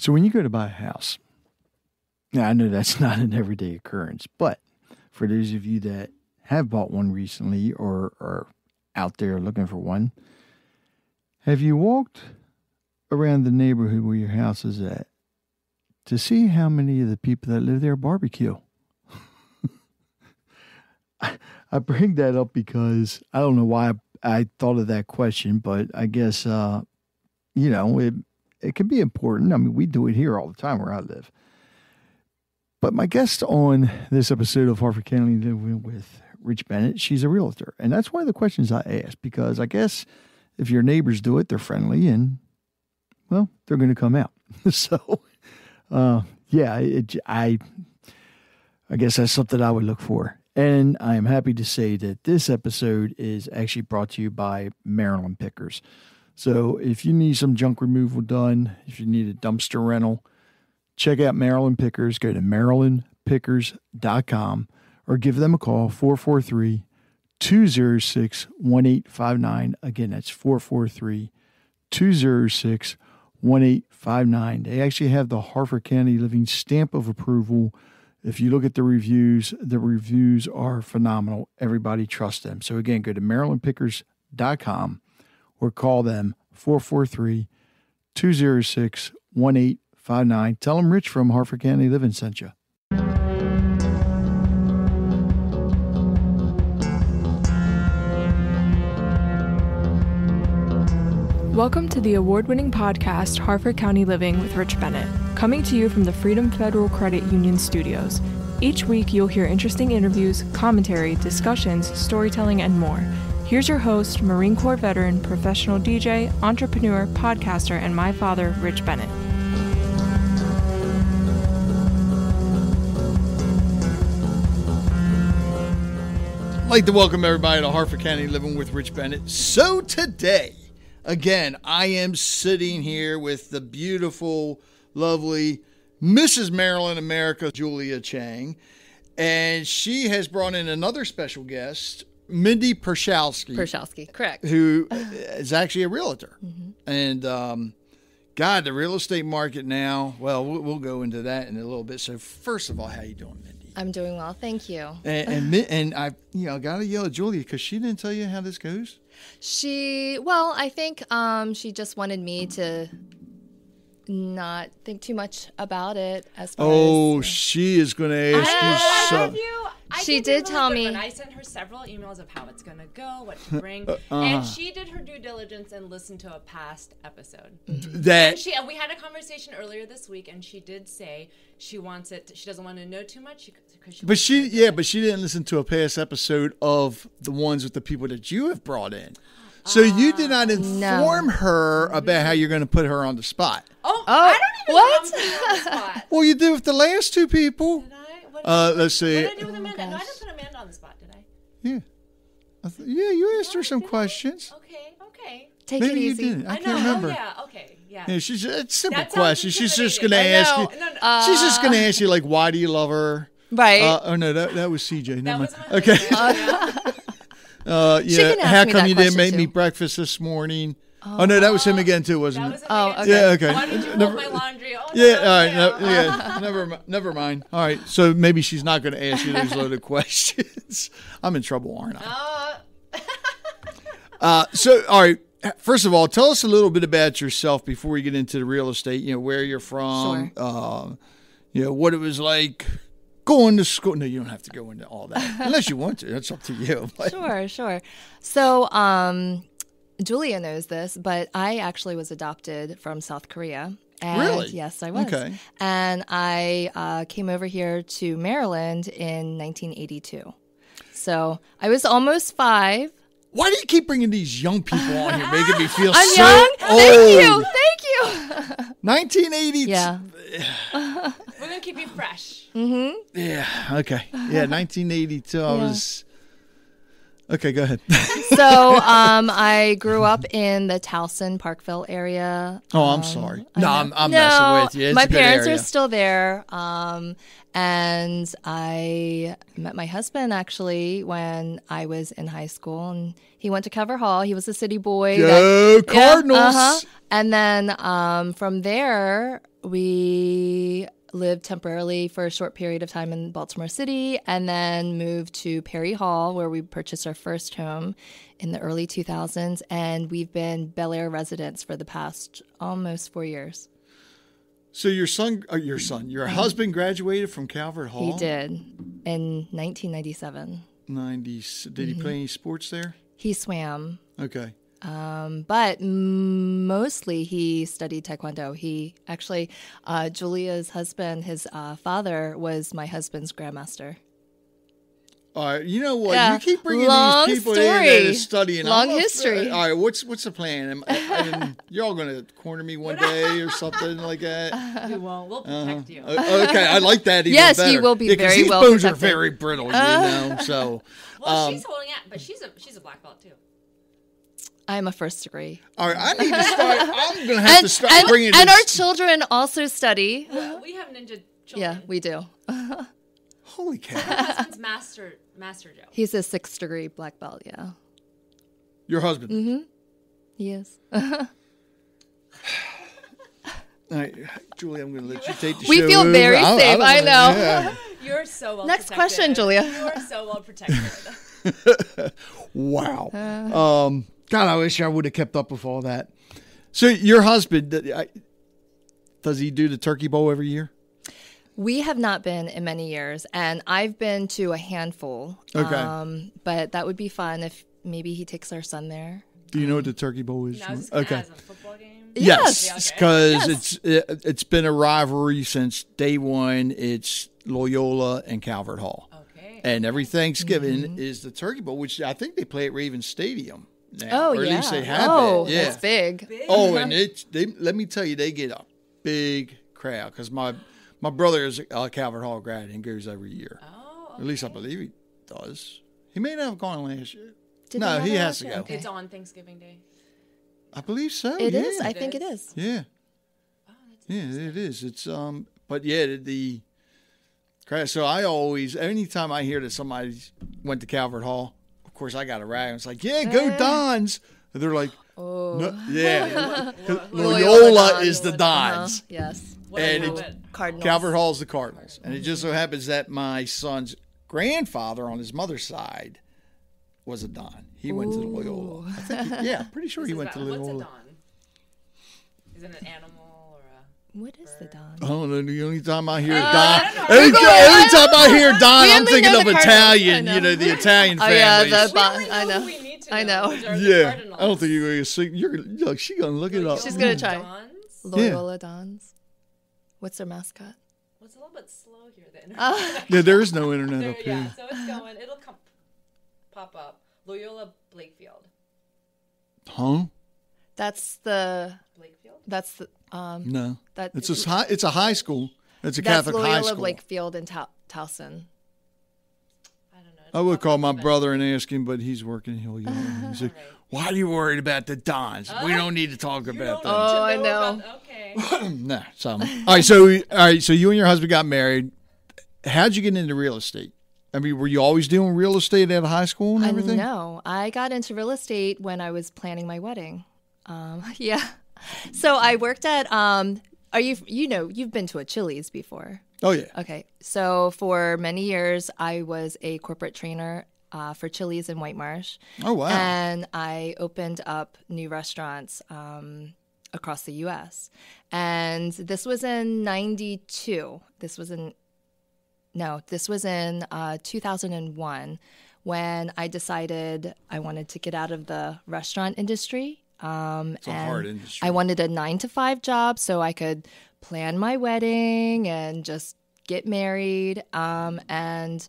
So when you go to buy a house, now I know that's not an everyday occurrence, but for those of you that have bought one recently or are out there looking for one, have you walked around the neighborhood where your house is at to see how many of the people that live there barbecue? I, bring that up because I don't know why I, I thought of that question, but I guess uh, you know it it can be important. I mean, we do it here all the time where I live. But my guest on this episode of Harford County Living with Rich Bennett, she's a realtor. And that's one of the questions I ask because I guess if your neighbors do it, they're friendly and, well, they're going to come out. so, uh, yeah, it, I, I guess that's something I would look for. And I am happy to say that this episode is actually brought to you by Maryland Pickers. So if you need some junk removal done, if you need a dumpster rental, check out Maryland Pickers. Go to marylandpickers.com or give them a call 443 206 1859. Again, that's 443 206 1859. They actually have the Harford County Living stamp of approval. If you look at the reviews, the reviews are phenomenal. Everybody trusts them. So again, go to marylandpickers.com or call them 443 206 1859. Tell them Rich from Harford County Living sent you. Welcome to the award winning podcast, Harford County Living with Rich Bennett, coming to you from the Freedom Federal Credit Union studios. Each week, you'll hear interesting interviews, commentary, discussions, storytelling, and more. Here's your host, Marine Corps veteran, professional DJ, entrepreneur, podcaster, and my father, Rich Bennett. I'd like to welcome everybody to Harford County Living with Rich Bennett. So today, again, I am sitting here with the beautiful, lovely Mrs. Maryland America, Julia Chang, and she has brought in another special guest, Mindy Pirczhalski, Pirczhalski, correct. who is actually a realtor. And um, God, the real estate market now. Well, we'll we'll go into that in a little bit. So, first of all, how you doing, Mindy? I'm doing well, thank you. And and, and I, you know, got to yell at Julia because she didn't tell you how this goes. She, well, I think um, she just wanted me to not think too much about it as far Oh, as. she is going to ask I- you I something. you. I She did, did tell me- one. I sent her several emails of how it's gonna go, what to bring, uh-huh. and she did her due diligence and listened to a past episode. That And she and we had a conversation earlier this week, and she did say she wants it. She doesn't want to know too much because she. But she, yeah, but she didn't listen to a past episode of the ones with the people that you have brought in. So you did not inform her about how you're going to put her on the spot. Oh, Oh, I don't even what? know. how I'm putting her on the spot. Well, you did with the last two people. Did I? What, Uh, let's see. what did I do with Amanda? no, I didn't put Amanda on the spot, did I? Yeah, I th- yeah, you asked her some questions. Okay, okay. Take Maybe it you easy. didn't. I, I, can't know. remember. Oh, yeah. Okay. Yeah. Yeah, she's it's a simple That sounds question. She's just going to intimidating. ask I you. know. No, no. she's just going to ask you like, why do you love her? Right. Uh, oh no, that that was CJ. Never that mind. was my Okay. husband. Uh, yeah. can ask How come that you didn't question, make me breakfast this morning? Oh, no, that was him again too, wasn't That it? was Oh, Amanda. okay. Yeah, okay. Why did you Never- my laundry? Oh, Yeah, no, all right. no. No, yeah, never, never mind. All right, so maybe she's not going to ask you those loaded questions. I'm in trouble, aren't I? Uh, Uh, so, all right. First of all, tell us a little bit about yourself before we get into the real estate. You know, where you're from. Uh, you know, what it was like going to school. No, you don't have to go into all that unless you want to. That's up to you. But- Sure, sure. So, um, Julia knows this, but I actually was adopted from South Korea. And Really? Yes, I was. Okay. And I uh, came over here to Maryland in 1982. So I was almost five. Why do you keep bringing these young people on here, making me feel I'm so young. old? Thank you. Thank you. 1980. yeah. we're gonna keep you fresh. Yeah. Okay. Yeah. 1982. I Yeah. was. Okay, go ahead. so um, I grew up in the Towson Parkville area. oh, I'm Um, sorry. I No, know- I'm, I'm no, messing with you. It's my a good parents area. are still there. Um, and I met my husband actually when I was in high school, and he went to Calvert Hall. He was a city boy. that- Go Yeah, Cardinals. uh-huh. And then um, from there, we lived temporarily for a short period of time in Baltimore City and then moved to Perry Hall, where we purchased our first home in the early 2000s. And we've been Bel Air residents for the past almost four years. So your son, uh, your son, your husband graduated from Calvert Hall. Mm-hmm. He did in 1997. 90. Did he Mm-hmm. play any sports there? He swam, Okay. Um, but mostly he studied taekwondo. He actually, uh, Julia's husband, his uh, father was my husband's grandmaster. All right. You know what? Yeah. You keep bringing Long these people in that story. are studying. Long I'm a- history. all right. What's what's the plan? Am, I, you're all going to corner me one day or something like that. We won't. We'll protect you. Uh, okay, I like that. Even Yes, you better. will be Yeah, 'cause very these well bones are very brittle, you know. So, well, um, she's holding out, but she's a she's a black belt too. I'm a first degree. all right, I need to start. I'm going to have And, to start and, bringing. and this- our children also study. Well, we have ninja children. Yeah, we do. Holy cow! My husband's master master Joe. He's a sixth degree black belt. Yeah, Your husband. Mm-hmm. he is. All right, Julie, I'm going to let you take the We show feel over. very I- I safe, don't I know. yeah. You're so well. Next protected. question, Julia. You're so well protected. Wow. Uh. um, God, I wish I would have kept up with all that. So, your husband, does he do the turkey bowl every year? We have not been in many years, and I've been to a handful. Okay. Um, but that would be fun if maybe he takes our son there. Do you know what the turkey bowl is? No, I was just gonna okay. ask, a football game. Yes, Yeah, okay. because Yes. it's it, it's been a rivalry since day one. It's Loyola and Calvert Hall, Okay. and every Thanksgiving Mm-hmm. is the Turkey Bowl, which I think they play at Raven Stadium now, Oh or at yeah. least they have oh, it. Yeah. that's big. Oh, and it they let me tell you, they get a big crowd because my my brother is a Calvert Hall grad and goes every year. oh, At least I believe he does. He may not have gone last year. Did no, he has to go. Okay. it's on Thanksgiving Day. I believe so. It yeah. is. I It think it is? is. Yeah. Oh, Yeah, it is. It's um, but yeah, the, the crash. So I always, anytime I hear that somebody went to Calvert Hall, of course I got a rag. It's like, yeah, go Dons. And they're like, Oh. no, yeah, Loyola Loyola is the Uh-huh. Dons. Yes. What And I it. Cardinals. Calvert Hall's the Cardinals, and it just so happens that my son's grandfather on his mother's side was a Don. He went to Loyola. I think, he- yeah, pretty sure he is went to about- What's a Loyola. don? Is it an animal? What is the Don? I don't know. The only time I hear Uh, Don, I don't any, Google it. anytime I hear Don, I'm thinking of. Italian. I You know. know, the Italian Oh yeah, families. the Bon- We only I know know. who we need to I know. which are the yeah, I don't think you're going to see. You're gonna, look. She gonna look it up. She's gonna try. Dons? Loyola Dons. What's their mascot? Well, it's a little bit slow here. The internet. Uh, Yeah, there is no internet There- up here. yeah, so it's going. It'll come, pop up. Loyola Blakefield. Huh? That's the. Blakefield. That's the. Um. No. That It's a high. It's a high school. It's a Catholic Loyola high school. Blakefield in Tau- Towson. I don't know. I would call my popping brother and ask him, but he's working. He'll yell. He's like, Alright. "Why are you worried about the Dons? We don't need to talk about don't them." Oh, to I about- know. okay. no. So, all right. So, all right. So, you and your husband got married. How'd you get into real estate? I mean, were you always doing real estate at high school and I everything? no, I got into real estate when I was planning my wedding. Um, yeah. So I worked at. Um, are you? You know, you've been to a Chili's before. Oh yeah. Okay. So for many years, I was a corporate trainer uh, for Chili's in White Marsh. Oh wow. And I opened up new restaurants um, across the U.S. And this was in '92. This was in no, this was in uh, 2001 when I decided I wanted to get out of the restaurant industry. Um, a and hard industry. I wanted a nine to five job so I could plan my wedding and just get married. Um, and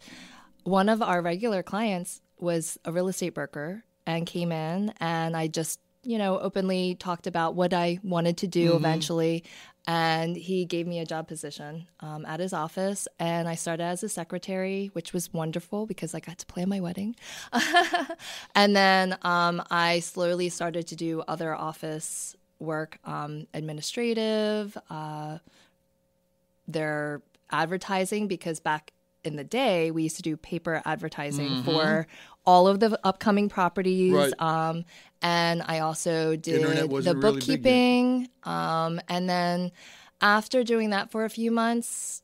one of our regular clients was a real estate broker and came in and I just you know openly talked about what I wanted to do eventually and he gave me a job position um, at his office. And i started as a secretary which was wonderful because i got to plan my wedding. And then um, i slowly started to do other office work um, administrative uh, their advertising because back in the day we used to do paper advertising for all of the upcoming properties Right. um, and i also did the wasn't really bookkeeping um, and then after doing that for a few months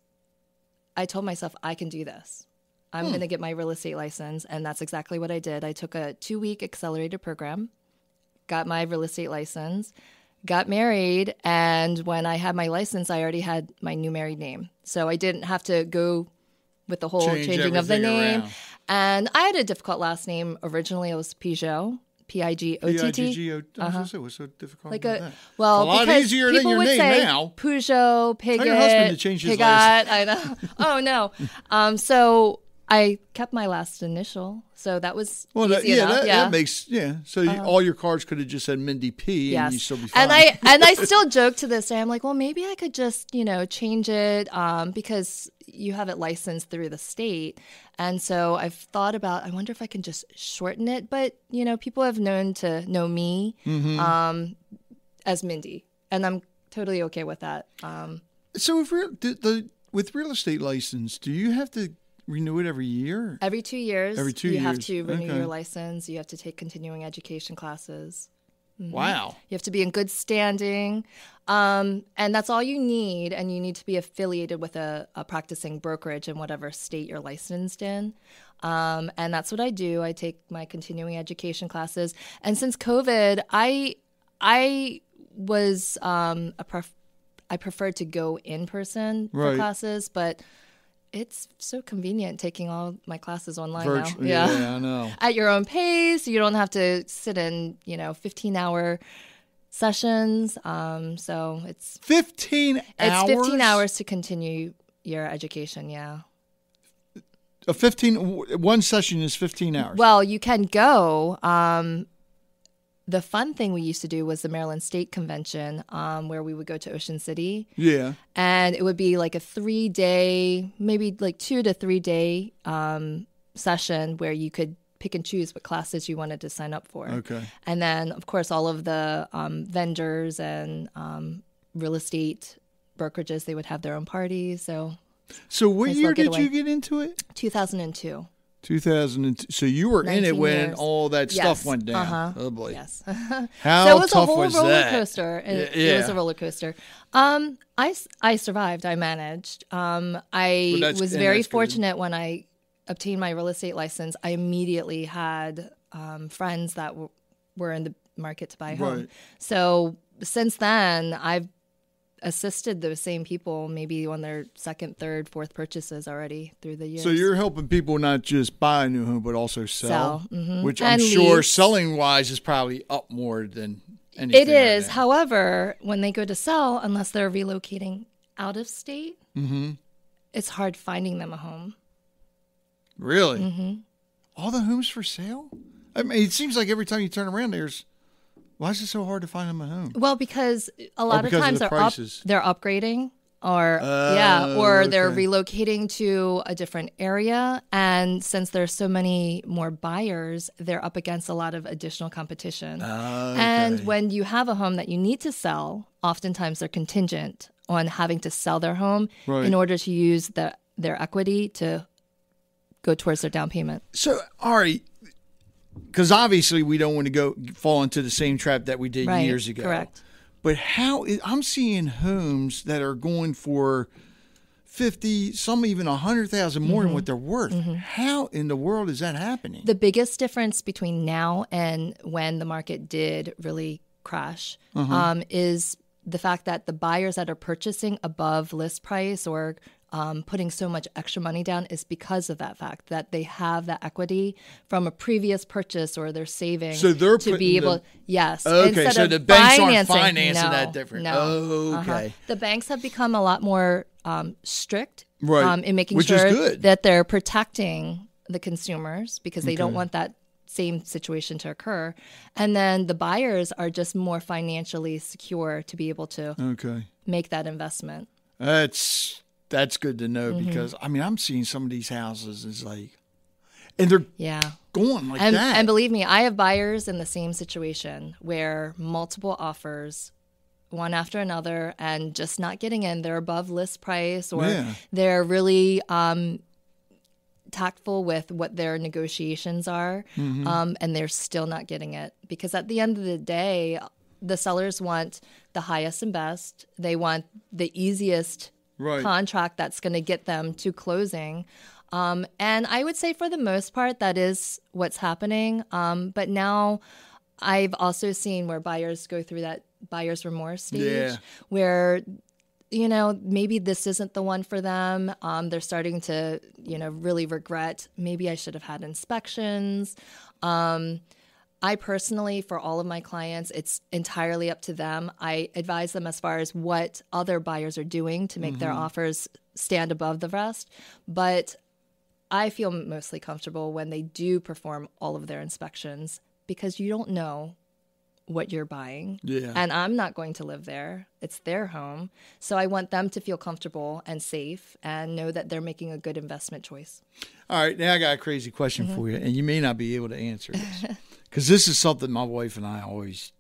i told myself i can do this i'm Hmm. going to get my real estate license and that's exactly what i did i took a two week accelerated program got my real estate license, got married, and when I had my license, I already had my new married name. So I didn't have to go with the whole Change changing of the name. around. And I had a difficult last name. Originally, it was Peugeot, P I G O T T. P-I-G-G-O. I was gonna say, what's so difficult Like a well, a lot easier than your would name say now. Peugeot, Pigot, your husband to change his Pigot. I know. Oh no. um, so I kept my last initial, so that was Well, that, yeah, that, yeah. Uh-huh. that makes yeah. So you, all your cards could have just said Mindy P, and you still be fine. And I and I still joke to this day. I'm like, well, maybe I could just you know change it um, because you have it licensed through the state. And so I've thought about. I wonder if I can just shorten it. But you know, people have known to know me Mm-hmm. um, as Mindy, and I'm totally okay with that. Um, so if real, the, the with real estate license, do you have to renew it every year? every two years, Every two you have to renew Okay. your license. You have to take continuing education classes. Wow. You have to be in good standing. Um, and that's all you need. And you need to be affiliated with a, a practicing brokerage in whatever state you're licensed in. Um, and that's what I do. I take my continuing education classes. And since COVID, I I was um, a pref- I preferred to go in person for classes, but it's so convenient taking all my classes online Virtual, now. yeah. I know. at your own pace. You don't have to sit in, you know, 15 hour sessions. Um, so it's Fifteen it's hours. 15 hours to continue your education. Yeah. A fifteen. One session is fifteen hours. Well, you can go. Um, the fun thing we used to do was the Maryland State Convention, um, where we would go to Ocean City, yeah. and it would be like a three day, maybe like two to three day um, session where you could pick and choose what classes you wanted to sign up for. Okay. And then, of course, all of the um, vendors and um, real estate brokerages, they would have their own parties. So So what year did you get into it? 2002. Two thousand and two. So you were in it when years. all that Yes. stuff went down. Uh-huh. Oh boy. Yes. How so it was a whole was roller that? coaster. and Y- It was a roller coaster. Um, I, I survived. I managed. Um, I Well, was very that's good. fortunate when I obtained my real estate license. I immediately had um, friends that w- were in the market to buy a home. Right. So since then, I've assisted those same people maybe on their second, third, fourth purchases already through the years. So you're helping people not just buy a new home but also sell, Sell, mhm. which I'm And sure selling wise is probably up more than anything. It right However, when they go to sell, unless they're relocating out of state, Mm-hmm. it's hard finding them a home. Really? Mm-hmm. All the homes for sale? I mean, it seems like every time you turn around, there's. Why is it so hard to find them a home? Well, because a lot Oh, of of times the they're up, they're upgrading, or Oh, yeah, or they're relocating to a different area. And since there's so many more buyers, they're up against a lot of additional competition. Ah, and when you have a home that you need to sell, oftentimes they're contingent on having to sell their home Right. in order to use the, their equity to go towards their down payment. So, Ari, because obviously we don't want to go fall into the same trap that we did Right, years ago. correct. But how is, I'm seeing homes that are going for fifty, some even a hundred thousand more Mm-hmm. than what they're worth. How in the world is that happening? The biggest difference between now and when the market did really crash Uh-huh. um, is the fact that the buyers that are purchasing above list price or um, putting so much extra money down is because of that fact that they have that equity from a previous purchase or they're saving So they're to be able the- yes Okay, instead so the banks aren't financing, no, that different. no Uh-huh. Okay. the banks have become a lot more um, strict Right. um, in making Which sure that they're protecting the consumers because they don't want that same situation to occur. And then the buyers are just more financially secure to be able to Okay. make that investment. That's that's good to know Mm-hmm. because I mean I'm seeing some of these houses is like, and they're Yeah. going like And, that. and believe me, I have buyers in the same situation where multiple offers, one after another, and just not getting in. They're above list price or Yeah. they're really um, tactful with what their negotiations are, Mm-hmm. um, and they're still not getting it. Because at the end of the day, the sellers want the highest and best, they want the easiest Right. contract that's going to get them to closing. Um, and I would say for the most part, that is what's happening. Um, but now I've also seen where buyers go through that buyer's remorse stage Yeah. where you know maybe this isn't the one for them um, they're starting to you know really regret maybe i should have had inspections um, I personally, for all of my clients, it's entirely up to them. I advise them as far as what other buyers are doing to make their mm-hmm. offers stand above the rest. But I feel mostly comfortable when they do perform all of their inspections because you don't know what you're buying. Yeah. And I'm not going to live there. It's their home. So I want them to feel comfortable and safe and know that they're making a good investment choice. All right, now I got a crazy question Mm-hmm. for you, and you may not be able to answer this because this is something my wife and I always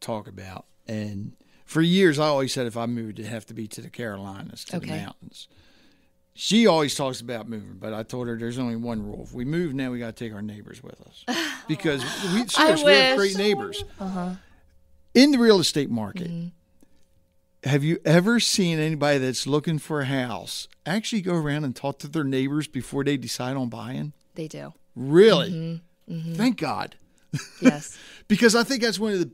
talk about. And for years, I always said if I moved, it'd have to be to the Carolinas, to the Okay. mountains. She always talks about moving, but I told her there's only one rule: if we move now, we got to take our neighbors with us because we seriously we have great neighbors. Uh-huh. In the real estate market, mm-hmm. have you ever seen anybody that's looking for a house actually go around and talk to their neighbors before they decide on buying? They do. Really? Mm-hmm. Mm-hmm. Thank God. Yes. Because I think that's one of the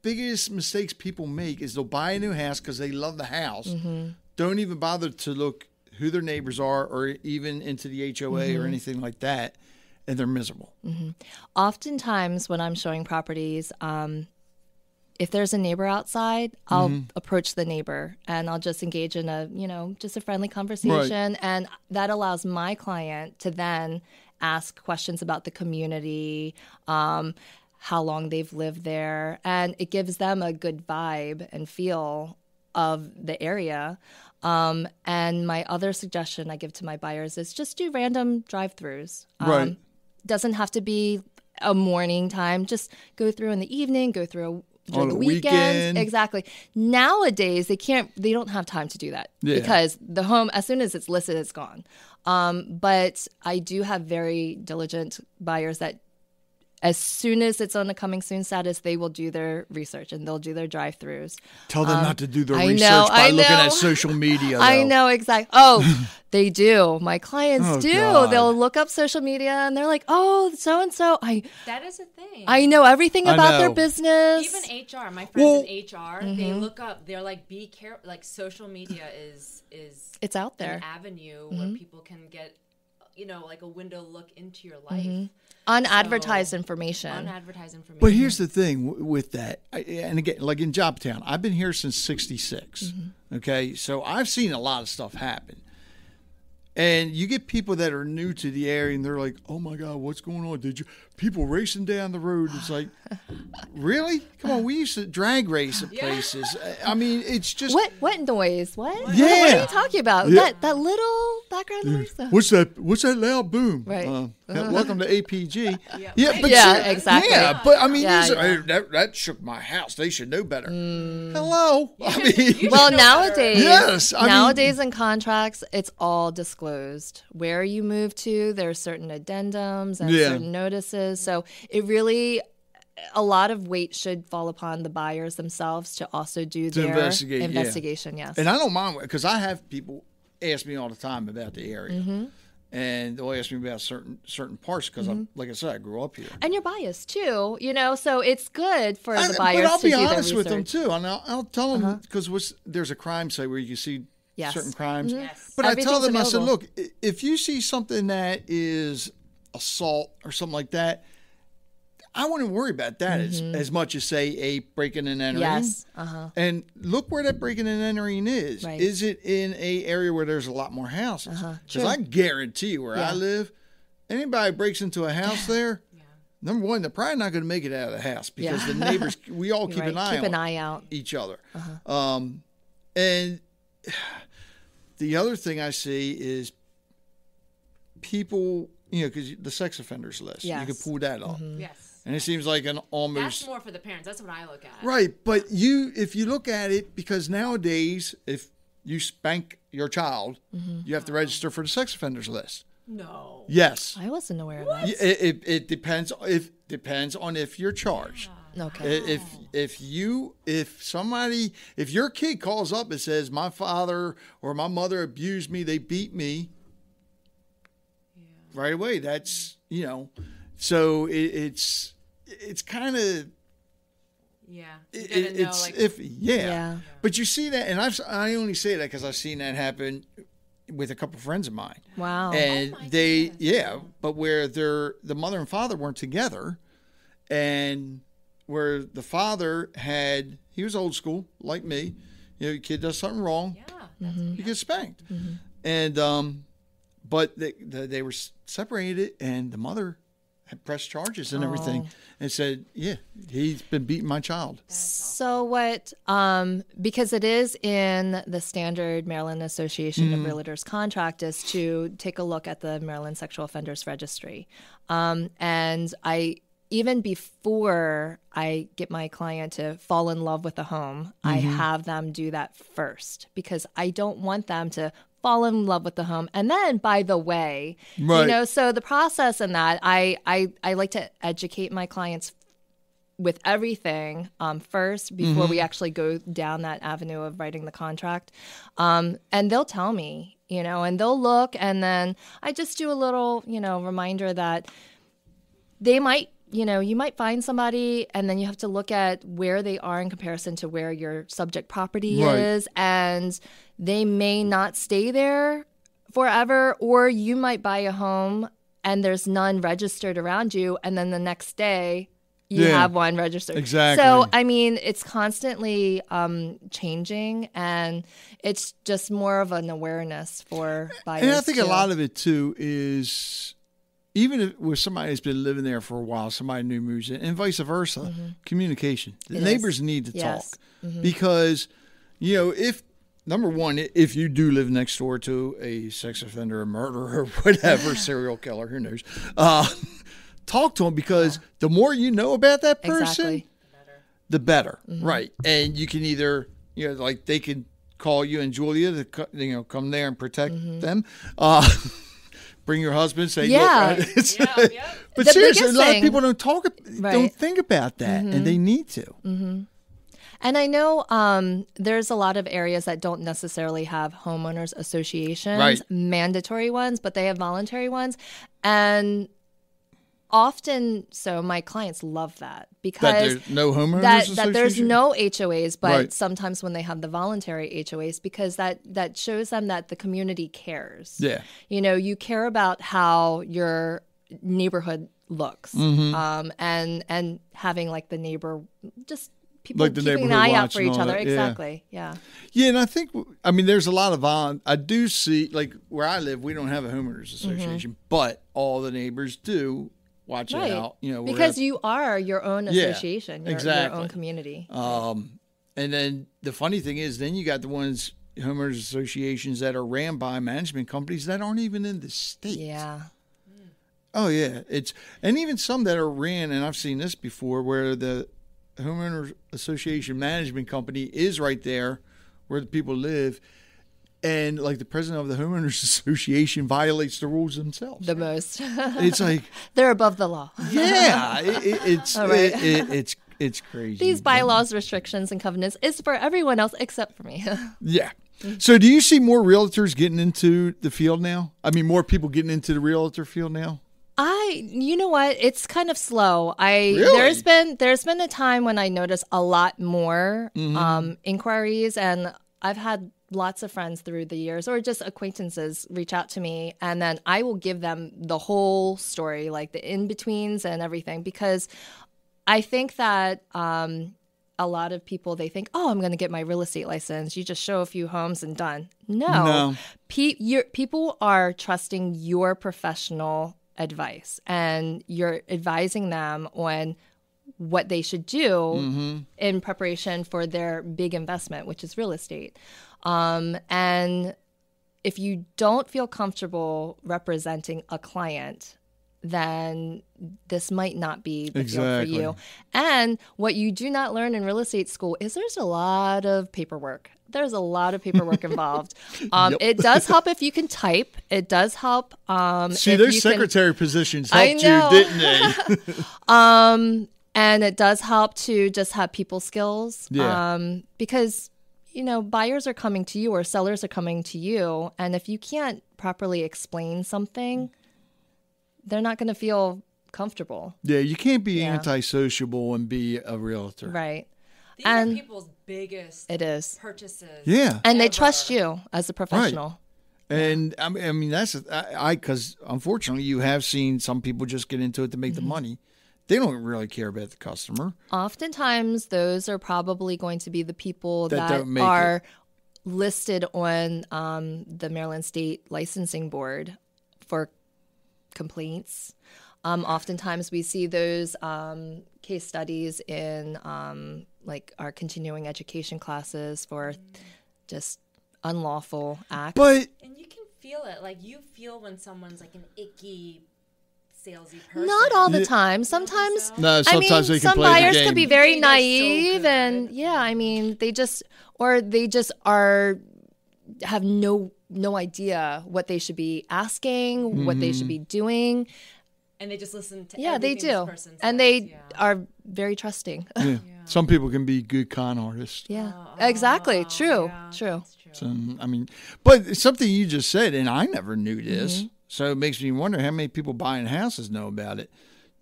biggest mistakes people make is they'll buy a new house because they love the house. Don't even bother to look who their neighbors are or even into the HOA or anything like that. And they're miserable. oftentimes when I'm showing properties, um, if there's a neighbor outside, I'll Mm-hmm. approach the neighbor and I'll just engage in a, you know, just a friendly conversation. And that allows my client to then ask questions about the community, um, how long they've lived there. And it gives them a good vibe and feel of the area. Um, and my other suggestion I give to my buyers is just do random drive throughs. Um, Right. Doesn't have to be a morning time. Just go through in the evening, go through during On the a weekends. weekend. Exactly. Nowadays, they can't, they don't have time to do that Yeah. because the home, as soon as it's listed, it's gone. Um, but I do have very diligent buyers that as soon as it's on the coming soon status, they will do their research and they'll do their drive throughs. Tell them not to do their I research know, by I looking know. at social media. I know exactly. Oh, they do. My clients Oh, do. God. They'll look up social media and they're like, "Oh, so and so." I That is a thing. I know everything I about their know. business. Even HR, my friends Well- in HR, Mm-hmm. they look up. They're like, be careful. Like social media is is it's out there. an avenue Mm-hmm. where people can get, you know, like a window look into your life, Mm-hmm. Unadvertised So, information. unadvertised information. But here's the thing with that, and again, like in Joppatowne, I've been here since '66. Mm-hmm. Okay, so I've seen a lot of stuff happen, and you get people that are new to the area, and they're like, "Oh my God, what's going on? Did you people racing down the road?" It's like, really? Come on, we used to drag race at places. I- I mean, it's just what what noise? What? What- What, Yeah. are you talking about? Yeah. That that little background noise. What's that? What's that loud boom? Right. Uh, welcome to APG. Yeah, but Yeah, see- exactly. Yeah, but I mean, Yeah, these are. Mm. that, that shook my house. They should know better. Hello. I mean, well, nowadays, Yes, I mean- nowadays in contracts, it's all disclosed. Where you move to, there are certain addendums and Yeah. certain notices. So it really, a lot of weight should fall upon the buyers themselves to also do To their investigate, yeah. investigation. Yes. and I don't mind because I have people ask me all the time about the area, Mm-hmm. and they'll ask me about certain certain parts because, Mm-hmm. like I said, I grew up here. and you're biased too, you know, so it's good for I- the buyers but I'll be honest with them. Uh-huh. too, and I'll, I'll tell them because there's a crime site where you can see Yes. Mm-hmm. certain crimes. Yes. But I tell them, I said, look, if you see something that is assault or something like that, I wouldn't worry about that as, as much as say a breaking and entering. Mm-hmm. Yes. Uh huh. And look where that breaking and entering is. Right. Is it in a area where there's a lot more houses? Because Uh-huh. I guarantee you, where I live, anybody breaks into a house there, number one, they're probably not going to make it out of the house because the neighbors, we all keep Right. an eye Keep on an eye out. each other. Um, and the other thing I see is people, you know, because the sex offenders list, you can pull that up, mm-hmm. Yes. and it seems like an almost. That's almost more for the parents. That's what I look at. right. But you, if you look at it, because nowadays, if you spank your child, mm-hmm. you have to register for the sex offenders list. No. Yes. I wasn't aware of that. It, it, it depends if depends on if you're charged. Okay. I- If if you if somebody if your kid calls up and says my father or my mother abused me, they beat me, right away. That's you know, so it, it's it's kind of Yeah. It, gotta know, it's like, iffy, yeah. Yeah. But you see that, and I've I only say that because I've seen that happen with a couple friends of mine Wow. and Oh they goodness. yeah but where they're the mother and father weren't together and where the father had he was old school like me you know your kid does something wrong yeah. That's, you get spanked and um but they, they they were separated and the mother had pressed charges and everything and said yeah he's been beating my child. So what? Um, because it is in the standard Maryland Association of Realtors contract is to take a look at the Maryland Sexual Offenders Registry, um, and I even before I get my client to fall in love with the home, I have them do that first because I don't want them to fall in love with the home and then by the way Right. you know so the process in that I, I i like to educate my clients with everything um, first before we actually go down that avenue of writing the contract. Um, and they'll tell me, you know, and they'll look, and then I just do a little, you know, reminder that they might, you know, you might find somebody, and then you have to look at where they are in comparison to where your subject property Right. is, and they may not stay there forever, or you might buy a home and there's none registered around you, and then the next day you Yeah. have one registered. Exactly. So I mean, it's constantly um, changing, and it's just more of an awareness for buyers. And I think a lot of it too is even if with somebody that's been living there for a while, somebody new moves in, and vice versa, communication. The Mm-hmm. Neighbors need to Yes. Mm-hmm. talk because you know if number one, if you do live next door to a sex offender, a murderer, whatever, serial killer, who knows, uh, talk to them because the more you know about that person, exactly. the better, Mm-hmm. right? And you can either, you know, like they can call you and Julia to, you know, come there and protect them. Uh, bring your husband, say, Mm-hmm. Yeah. look, it's- yeah, yeah. but The seriously, a lot thing- of people don't talk, don't Mm-hmm. think about that, and they need to. And I know um, there's a lot of areas that don't necessarily have homeowners associations, Right. mandatory ones, but they have voluntary ones. And often, so my clients love that That because there's no homeowners that, that there's no HOAs, but Right. sometimes when they have the voluntary HOAs, because that that shows them that the community cares. Yeah. you know, you care about how your neighborhood looks, Mm-hmm. um, and and having like the neighbor just people Like the keeping an eye out for each other. that. Exactly. Yeah. Yeah, and I think I mean there's a lot of on. I do see like where I live, we don't have a homeowners association, but all the neighbors do watch. Right. it out. You know, because at- you are your own Yeah, association, your, exactly. your own community. Um, and then the funny thing is, then you got the ones homeowners associations that are ran by management companies that aren't even in the state. yeah. Oh yeah, it's and even some that are ran, and I've seen this before, where the homeowners association management company is right there where the people live, and like the president of the homeowners association violates the rules themselves. The most. it's like, They're above the law. yeah, it, it, it's right. it, it, it's it's crazy. These bylaws, restrictions, and covenants is for everyone else except for me. Yeah. So do you see more realtors getting into the field now? I mean, more people getting into the realtor field now? I, you know what? It's kind of slow. I Really? there's been there's been a time when I noticed a lot more Mm-hmm. um, inquiries, and I've had lots of friends through the years or just acquaintances reach out to me, and then I will give them the whole story, like the in betweens and everything, because I think that. Um, a lot of people they think, "Oh, I'm going to get my real estate license. You just show a few homes and done." No, No. Pe- people are trusting your professional advice and you're advising them on what they should do in preparation for their big investment, which is real estate. Um, and if you don't feel comfortable representing a client, then this might not be the field for you. And what you do not learn in real estate school is there's a lot of paperwork. There's a lot of paperwork involved. Um, It does help if you can type. It does help. Um, See, those you can- secretary positions I helped you, didn't they? Um, and it does help to just have people skills. Yeah. Um, because you know buyers are coming to you or sellers are coming to you, and if you can't properly explain something, they're not going to feel comfortable, yeah, you can't be Yeah. antisociable and be a realtor. right? These And- are people's biggest It is, purchases. Yeah. and they trust you as a professional. And I mean, I mean that's I because unfortunately you have seen some people just get into it to Mm-hmm. make the money. They don't really care about the customer. Oftentimes, those are probably going to be the people That that, don't it. are listed on um, the Maryland State Licensing Board for complaints. Um, oftentimes, we see those um, case studies in um, like our continuing education classes for just unlawful acts. But And you can feel it. Like you feel when someone's like an icky, salesy person. Not all the Yeah. time. Sometimes so? no, I mean, they can some play buyers game. could be very They are so naive, and yeah, I mean, they just or they just are have no no idea what they should be asking, what they should be doing. And they just listen to Yeah, they everything this do, person and they yeah. are very trusting. Yeah. Some people can be good con artists. yeah, Oh, exactly. True. yeah, True. that's true. So, I mean, but something you just said, and I never knew this, Mm-hmm. So it makes me wonder how many people buying houses know about it.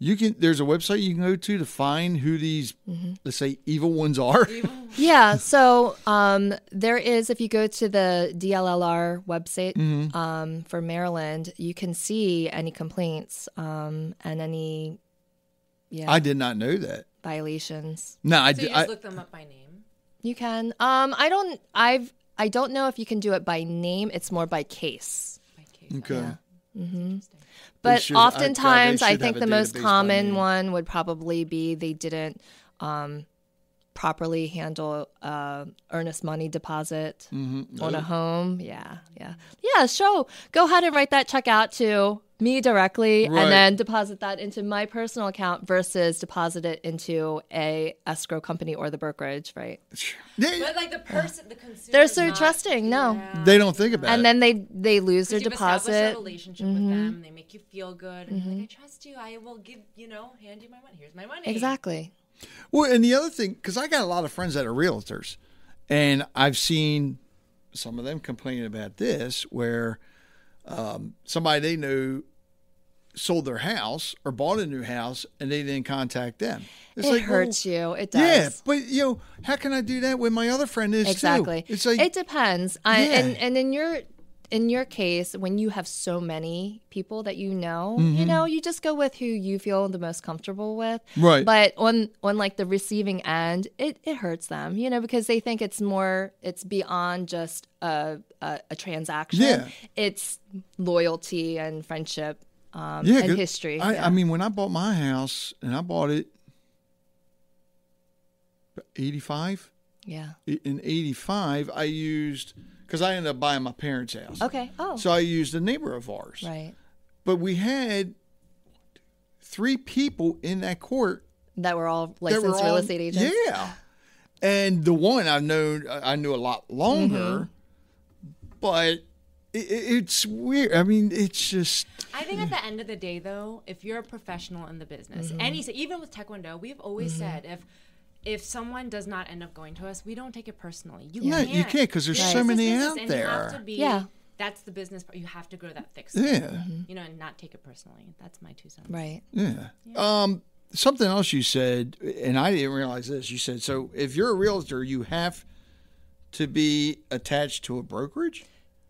You can there's a website you can go to to find who these Mm-hmm. let's say evil ones are. Yeah. So um, there is, if you go to the DLLR website Mm-hmm. um, for Maryland, you can see any complaints um, and any yeah I did not know that. violations. No, I So did. you just I, look them up by name. You can. Um, I don't. I've. I don't know if you can do it by name. It's more by case. By case. okay. But should- I- God, oftentimes, I, should think the most common one would probably be they didn't um, properly handle uh, earnest money deposit Mm-hmm. on a home. Yeah, yeah, yeah. So go ahead and write that check out to me directly, Right. and then deposit that into my personal account versus deposit it into a escrow company or the brokerage. Right. They, But like the person, the consumer. They're so trusting. No. they don't think about And it. And then they they lose their You've established deposit. Mm-hmm. a relationship with them. They make you feel good. And you're like, I trust you. I will give, you know, hand you my money. Here's my money. Exactly. Well, and the other thing, because I got a lot of friends that are realtors, and I've seen some of them complaining about this, where um, somebody they knew sold their house or bought a new house, and they didn't contact them. It's it like, hurts you. It does. Yeah, but you know, how can I do that when my other friend is exactly. too? It's like it depends. I, Yeah. and and in your in your case, when you have so many people that you know, Mm-hmm. you know, you just go with who you feel the most comfortable with. Right. But on on like the receiving end, it it hurts them, you know, because they think it's more it's beyond just a a, a transaction. Yeah. It's loyalty and friendship. Um, yeah, and history. I, yeah. I mean, when I bought my house, and I bought it eighty five. yeah. In eighty five, I used because I ended up buying my parents' house. Okay. Oh, So I used a neighbor of ours. right. But we had three people in that court That were all licensed were real estate agents. Yeah. And the one I've known, I knew a lot longer, Mm-hmm. but it, it- it's weird. I mean, it's just I think at the end of the day, though, if you're a professional in the business, Mm-hmm. any even with Taekwondo, we've always said if if someone does not end up going to us, we don't take it personally. You No, can't. you can't, 'cause there's This so many out and You have there. to be, Yeah. That's the business part. You have to grow that thick skin. yeah, You know, and not take it personally. That's my two cents. Right. yeah. Um, something else you said, and I didn't realize this. You said so. If you're a realtor, you have to be attached to a brokerage.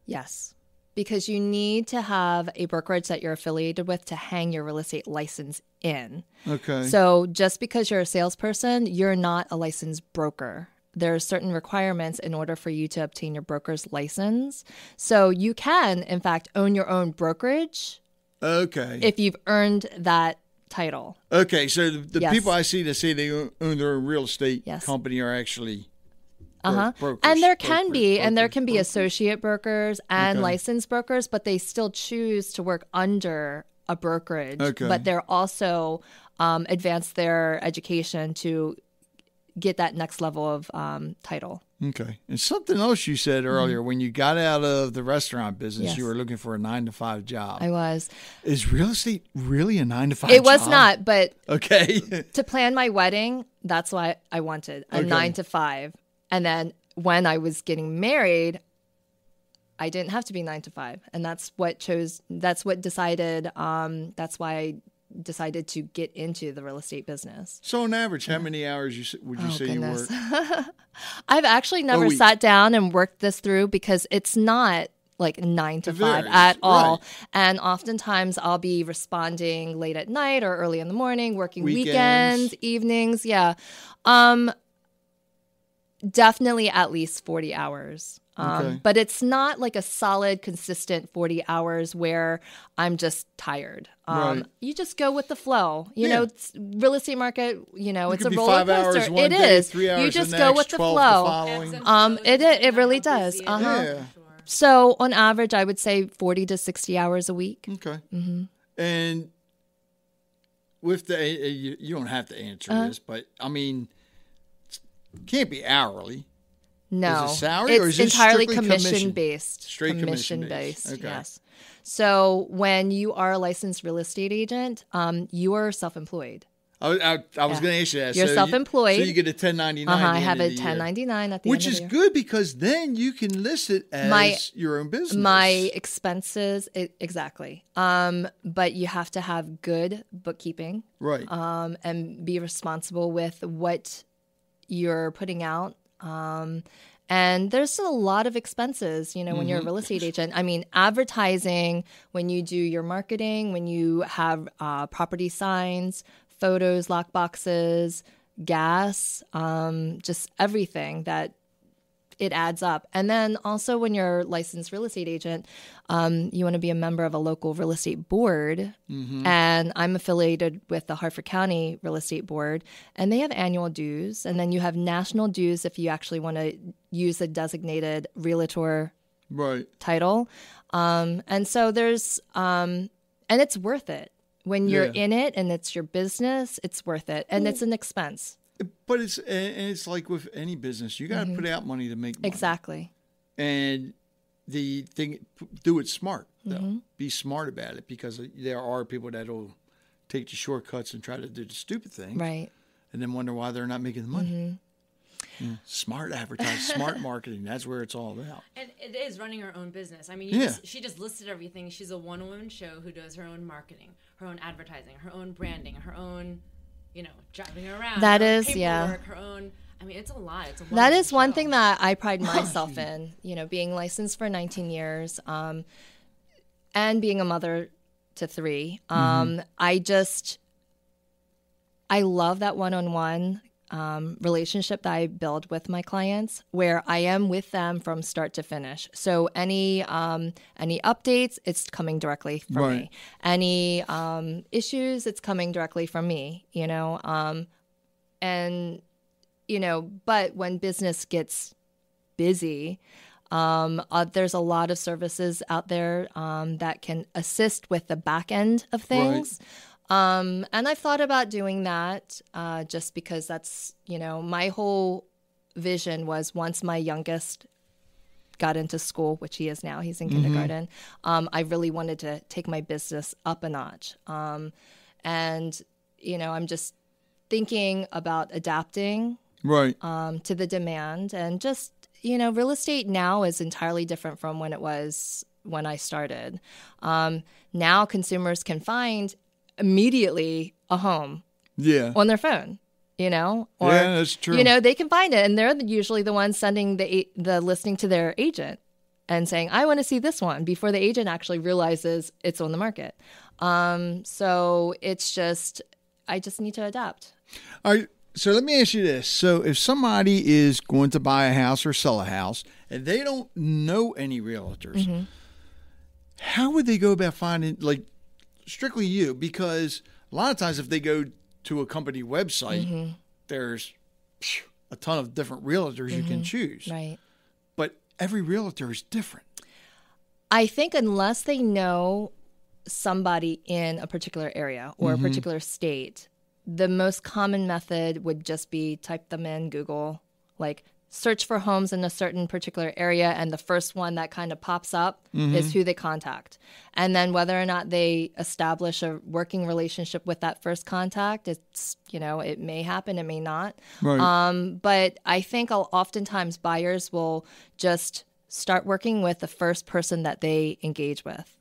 Yes. Because you need to have a brokerage that you're affiliated with to hang your real estate license in. Okay. So just because you're a salesperson, you're not a licensed broker. There are certain requirements in order for you to obtain your broker's license. So you can, in fact, own your own brokerage Okay. if you've earned that title. okay. So the, the Yes. people I see that say they own their own real estate Yes. company are actually Uh huh. brokers, And there can brokers, be, and there can be brokers. associate brokers and Okay. licensed brokers, but they still choose to work under a brokerage. Okay. But they're also um, advance their education to get that next level of um, title. Okay. And something else you said earlier when you got out of the restaurant business, Mm-hmm. Yes. you were looking for a nine to five job. I was. Is real estate really a nine to five? It was not, but Okay. to plan my wedding, that's why I wanted a Okay. nine to five. And then when I was getting married, I didn't have to be nine to five. And that's what chose, that's what decided, um, that's why I decided to get into the real estate business. so on average, how many hours you would you Oh, say goodness. you work? I've actually never sat down and worked this through because it's not like nine to five at all. right. And oftentimes I'll be responding late at night or early in the morning, working Weekends. weekends, evenings. Yeah. Um, definitely at least 40 hours. Um, Okay. But it's not like a solid, consistent 40 hours where I'm just tired. Um, Right. You just go with the flow. You Yeah. know, it's, real estate market, you know, It it's a roller five coaster. hours one It day, is. three hours you just go next, with the flow. following. Um, it- it- it really does. Uh-huh. Yeah. So on average, I would say 40 to 60 hours a week. Okay. Mm-hmm. And with the, uh, you, you don't have to answer Uh-huh. this, but I mean, it can't be hourly. No, salary, it's or is entirely commission, commission? based. Straight commission based. based. Okay. Yes. So when you are a licensed real estate agent, um, you are self-employed. I, was- I, I was going to ask you that. You're So self-employed. so you get a 1099. Uh-huh, I have a of the year. 1099 at the Which end is good because then you can list it as My- your own business. My expenses, e- exactly. Um, but you have to have good bookkeeping. right. um, and be responsible with what you're putting out. Um, and there's still a lot of expenses, you know, when you're a real estate agent. I mean, advertising, when you do your marketing, when you have uh, property signs, photos, lock boxes, gas, um, just everything that it adds up. And then also, when you're a licensed real estate agent, um, you want to be a member of a local real estate board. And I'm affiliated with the Harford County Real Estate Board, and they have annual dues. And then you have national dues if you actually want to use a designated realtor right. title. Um, and so there's, um, and it's worth it. When you're Yeah. in it and it's your business, it's worth it. And it's an expense. But it's and and it's like with any business, you got to put out money to make money. Mm-hmm. Exactly. And the thing, do it smart. Though. Mm-hmm. Be smart about it because there are people that'll take the shortcuts and try to do the stupid thing, Right. and then wonder why they're not making the money. Mm-hmm. Yeah. Smart advertising, smart marketing. That's where it's all about. And it is running her own business. I mean, you Yeah. just, she just listed everything. She's a one woman show who does her own marketing, her own advertising, her own branding, her own, you know, driving around. That her own is, yeah. paperwork, Her own. I mean, it's a lot. It's a That wonderful is one thing that I pride myself in, you know, being licensed for 19 years um, and being a mother to three. Um, I just, I love that one on one one relationship that I build with my clients where I am with them from start to finish. So any um, any updates, it's coming directly from Right. me. Any um, issues, it's coming directly from me, you know. Um, and you know, but when business gets busy, um, uh, there's a lot of services out there um, that can assist with the back end of things. Um, and I've thought about doing that uh, just because that's, you know, my whole vision was once my youngest got into school, which he is now, he's in kindergarten, um, I really wanted to take my business up a notch. Um, and, you know, I'm just thinking about adapting Right. um, to the demand and just you know real estate now is entirely different from when it was when i started um, now consumers can find immediately a home yeah. on their phone you know or Yeah, that's true. you know they can find it and they're usually the ones sending the the listing to their agent and saying i want to see this one before the agent actually realizes it's on the market um, so it's just i just need to adapt All right. So let me ask you this. So if somebody is going to buy a house or sell a house and they don't know any realtors, Mm-hmm. how would they go about finding like strictly you because a lot of times if they go to a company website, Mm-hmm. there's phew, a ton of different realtors you can choose. Mm-hmm. Right. But every realtor is different. I think unless they know somebody in a particular area or Mm-hmm. a particular state, the most common method would just be type them in Google, like search for homes in a certain particular area, and the first one that kind of pops up Mm-hmm. is who they contact. And then whether or not they establish a working relationship with that first contact, it's, you know, it may happen, it may not. Right. Um, but I think I'll, oftentimes buyers will just start working with the first person that they engage with.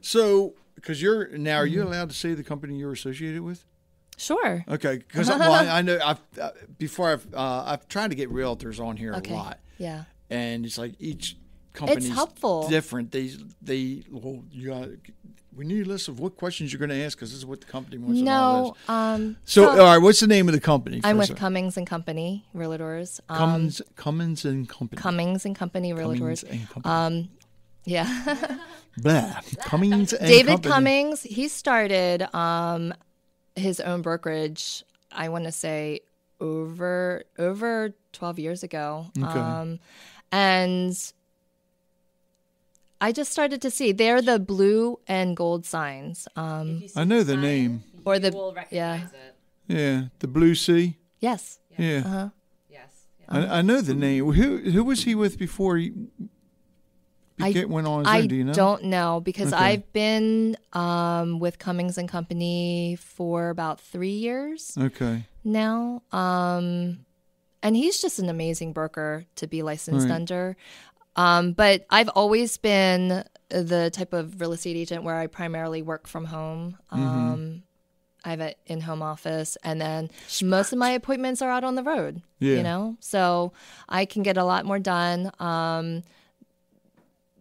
so, because you're now, are Mm-hmm. you allowed to say the company you're associated with? Sure. Okay, because well, I, I know I've uh, before I've uh, I've tried to get realtors on here Okay. a lot, Yeah. and it's like each company's helpful. different. They they well, you got we need a list of what questions you're going to ask because this is what the company wants. No. Um, So, all right, what's the name of the company? I'm with Cummings and Company Realtors. Um, Cummins, Cummins and Company. Cummings and Company Realtors. and Company. Um, yeah. Blah. Cummins and David Company. Cummings, he started um, his own brokerage. I want to say over over 12 years ago. Okay. Um, and I just started to see they're the blue and gold signs. Um, If you see I know the sign, name. Or you the- will yeah. it. Yeah, the Blue Sea. yes. Yeah, Uh-huh. Yes. yes. I, I know the name. Who who was he with before I- went on I? Do you know? don't know because Okay. I've been um, with Cummings and Company for about three years Okay. now. Um, and he's just an amazing broker to be licensed Right. under. Um, but I've always been the type of real estate agent where I primarily work from home. Mm-hmm. Um, I have an in-home office, and then most of my appointments are out on the road. Yeah. You know, so I can get a lot more done. Um,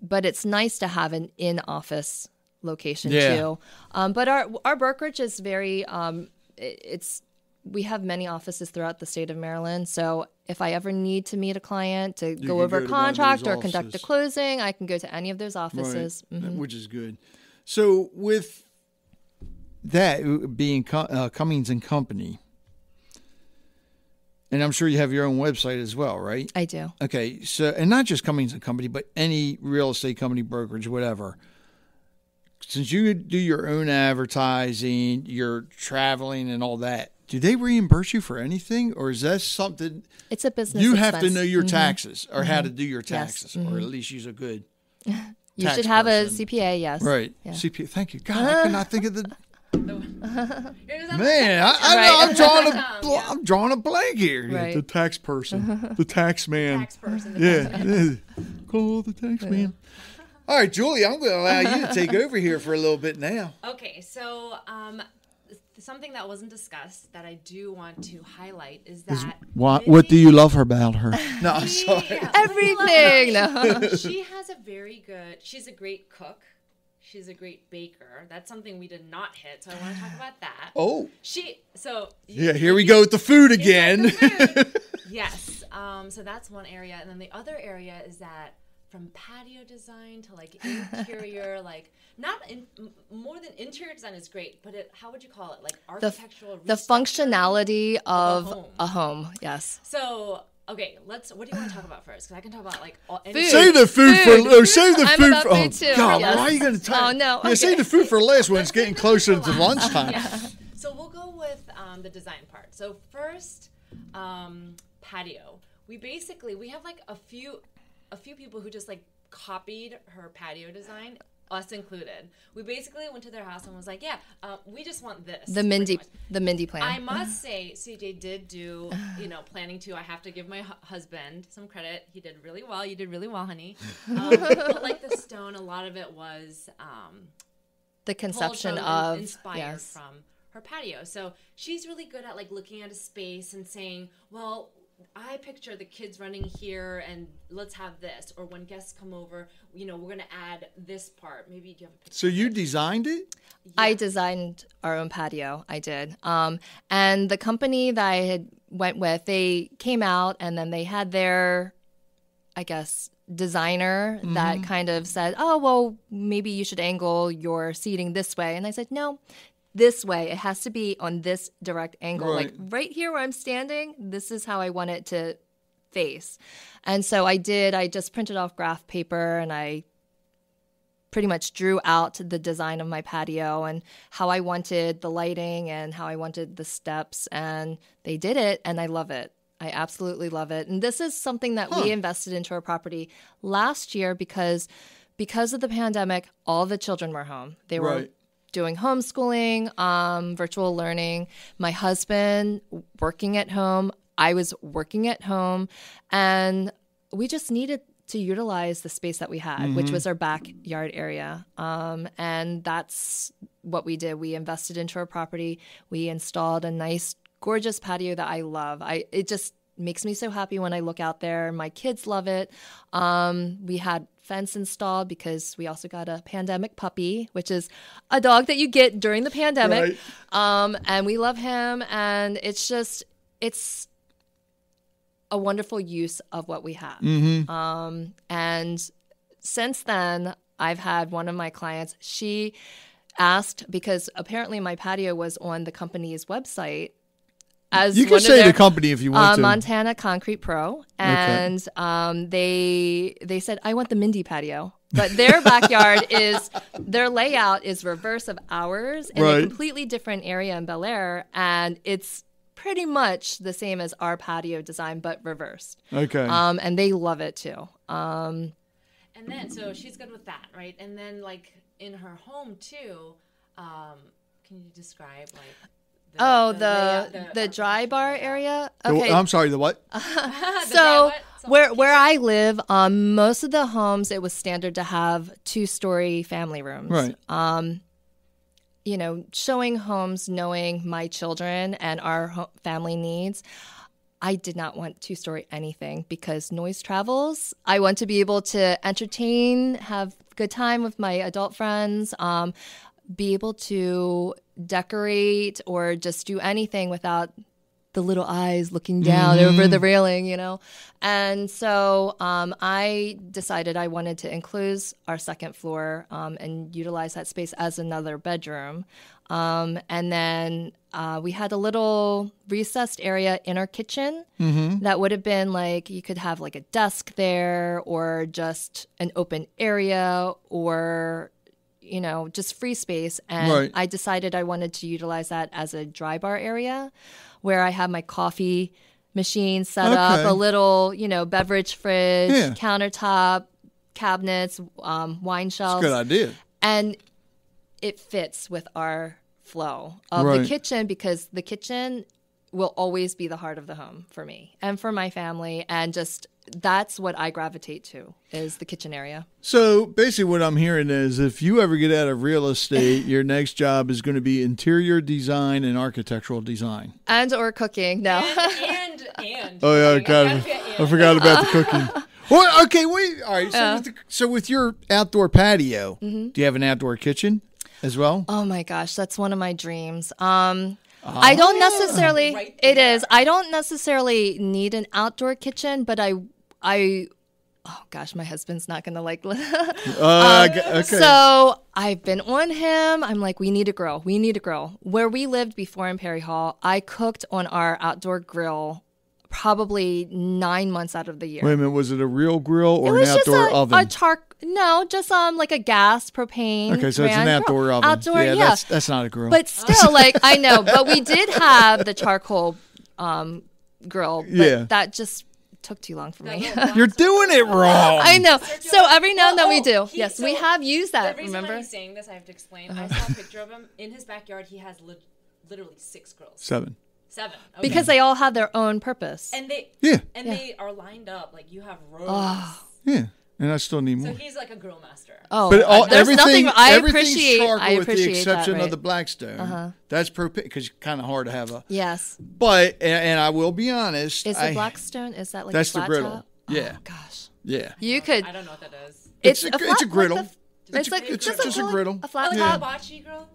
but it's nice to have an in-office location Yeah. too. Um, but our our brokerage is very um, it- it's we have many offices throughout the state of Maryland. So if I ever need to meet a client to can go over go a to one of contract or conduct a closing, I can go to any of those Right. offices. Mhm. Which is good. So with that uh, being uh, Cummings and Company, and I'm sure you have your own website as well, right? I do. Okay, so and not just Cummings and Company, but any real estate company, brokerage, whatever. Since you do your own advertising, you're traveling and all that, do they reimburse you for anything, or is that something It's a business. you have to know your mm-hmm. taxes or how mm-hmm. to do your Yes. taxes, or mm-hmm. at least use a good You should have person. a CPA. Yes. right Yeah. CPA? Thank you, God. I think of the man. I, I, Right. I'm drawing a bl- I'm drawing a blank here. Yeah, Right. The tax person, the tax man. tax person. Yeah, yeah. Call the tax man. All right, Julie, I'm going to allow you to take over here for a little bit now. Okay, so um, th- something that wasn't discussed that I do want to highlight is that What What do you love her about her? No, I'm sorry. Yeah, Everything. No. she has a very good. She's a great cook. She's a great baker. That's something we did not hit, so I want to talk about that. Oh, She so yeah. Here we go with the food again. yes. Um, so that's one area, and then the other area is that from patio design to like interior, like not in, more than interior design is great, but it, how would you call it? Like The, architectural. the restructuring? functionality of home. a home. Yes. So okay, let's. What do you want to talk about first? Because I can talk about like all, Food. Save the food, Food. for oh, save the I'm food about for food oh too, God, yes. why are you going to talk? Oh, no, Yeah, save the food for last when it's getting closer to lunchtime. So we'll go with um, the design part. So first, um, patio. We basically we have like a few a few people who just like copied her patio design, us included. We basically went to their house and was like, yeah, uh, we just want this. The Mindy, the Mindy plan. I must say, CJ did do, you know, planning too. I have to give my hu- husband some credit. He did really well. You did really well, honey. Um, but like the stone, a lot of it was um, the conception of inspired yes. from her patio. So she's really good at like looking at a space and saying, "Well, I picture the kids running here, and let's have this." Or when guests come over, you know, we're gonna add this part. Maybe do you have a picture? So you designed it? I designed our own patio. I did. Um, and the company that I had went with, they came out and then they had their, I guess, designer that kind of said, "Oh, well, maybe you should angle your seating this way." And I said, "No, this way. It has to be on this direct angle. Like Right. right here where I'm standing, this is how I want it to face." And so I did. I just printed off graph paper and I pretty much drew out the design of my patio and how I wanted the lighting and how I wanted the steps. And they did it, and I love it. I absolutely love it. And this is something that we invested into our property last year because because of the pandemic, all the children were home. They were Right. Doing homeschooling, um, virtual learning. My husband working at home. I was working at home, and we just needed to utilize the space that we had, which was our backyard area. Um, and that's what we did. We invested into our property. We installed a nice, gorgeous patio that I love. I it just makes me so happy when I look out there. My kids love it. Um, we had fence installed because we also got a pandemic puppy, which is a dog that you get during the pandemic. Um, and we love him. And it's just, it's a wonderful use of what we have. Um, and since then, I've had one of my clients, she asked because apparently my patio was on the company's website as You one can of say their- the company if you want uh, to. Montana Concrete Pro, and um, they they said I want the Mindy patio, but their backyard is their layout is reverse of ours in Right. a completely different area in Bel Air, and it's pretty much the same as our patio design but reversed. okay. Um, and they love it too. Um, And then, so she's good with that, right? And then, like in her home too, um, can you describe like? The, oh, the layout- the, dry bar area. The- Okay, I'm sorry. The what? so what? So- where where I live, um, most of the homes it was standard to have two story family rooms. Right. Um, you know, showing homes, knowing my children and our ho- family needs. I did not want two story anything because noise travels. I want to be able to entertain, have good time with my adult friends, um, be able to decorate or just do anything without the little eyes looking down over the railing, you know. And so um, I decided I wanted to enclose our second floor um, and utilize that space as another bedroom. Um, and then uh, we had a little recessed area in our kitchen that would have been like you could have like a desk there or just an open area or you know, just free space. And Right. I decided I wanted to utilize that as a dry bar area where I have my coffee machine set up, a little, you know, beverage fridge, Yeah. countertop, cabinets, um, wine shelves. Good idea. And it fits with our flow of Right. the kitchen because the kitchen will always be the heart of the home for me and for my family. And just that's what I gravitate to is the kitchen area. So basically, what I'm hearing is if you ever get out of real estate, your next job is going to be interior design and architectural design. And or cooking. No. and and, and Oh yeah, I God, gotta I forgot about the cooking. Well, okay, wait. All right. So, with, the, so with your outdoor patio, Mm-hmm. do you have an outdoor kitchen as well? Oh my gosh, that's one of my dreams. Um, I don't necessarily. Right it is. I don't necessarily need an outdoor kitchen, but I, I. Oh gosh, my husband's not gonna like. Uh, g- okay. So I've been on him. I'm like, we need a grill. We need a grill. Where we lived before in Perry Hall, I cooked on our outdoor grill probably nine months out of the year. Wait a minute. Was it a real grill or an was just outdoor a, oven? a char. No, just um like a gas propane. okay, so it's an outdoor grill. oven. Outdoor, yeah, yeah. That's, that's not a grill. But still, like I know, but we did have the charcoal um, grill. But Yeah. that just took too long for me. You're doing it wrong. I know. So every now and then we Oh, do. he- yes, we have used that. The reason Remember? why he's saying this, I have to explain. I saw a picture of him in his backyard. He has lit literally six grills, Seven. Seven, okay. Because they all have their own purpose. and they Yeah. and Yeah. they are lined up like you have rows. Yeah. And I still need more. So he's like a grill master. oh, But all, there's everything, nothing. I appreciate. charcoal I with the appreciate exception that, right? Uh-huh. of the Blackstone. That's propane because it's kind of hard to have a. Yes. But and, and I will be honest. Is I, it Blackstone? Is that like That's a the griddle. top? Yeah. Oh, gosh. Yeah. You could. I don't know what that is. It's It's, a- flat, it's a like griddle. the- It's It's a- like it's just, just a like griddle. A flat Like top. a hibachi grill.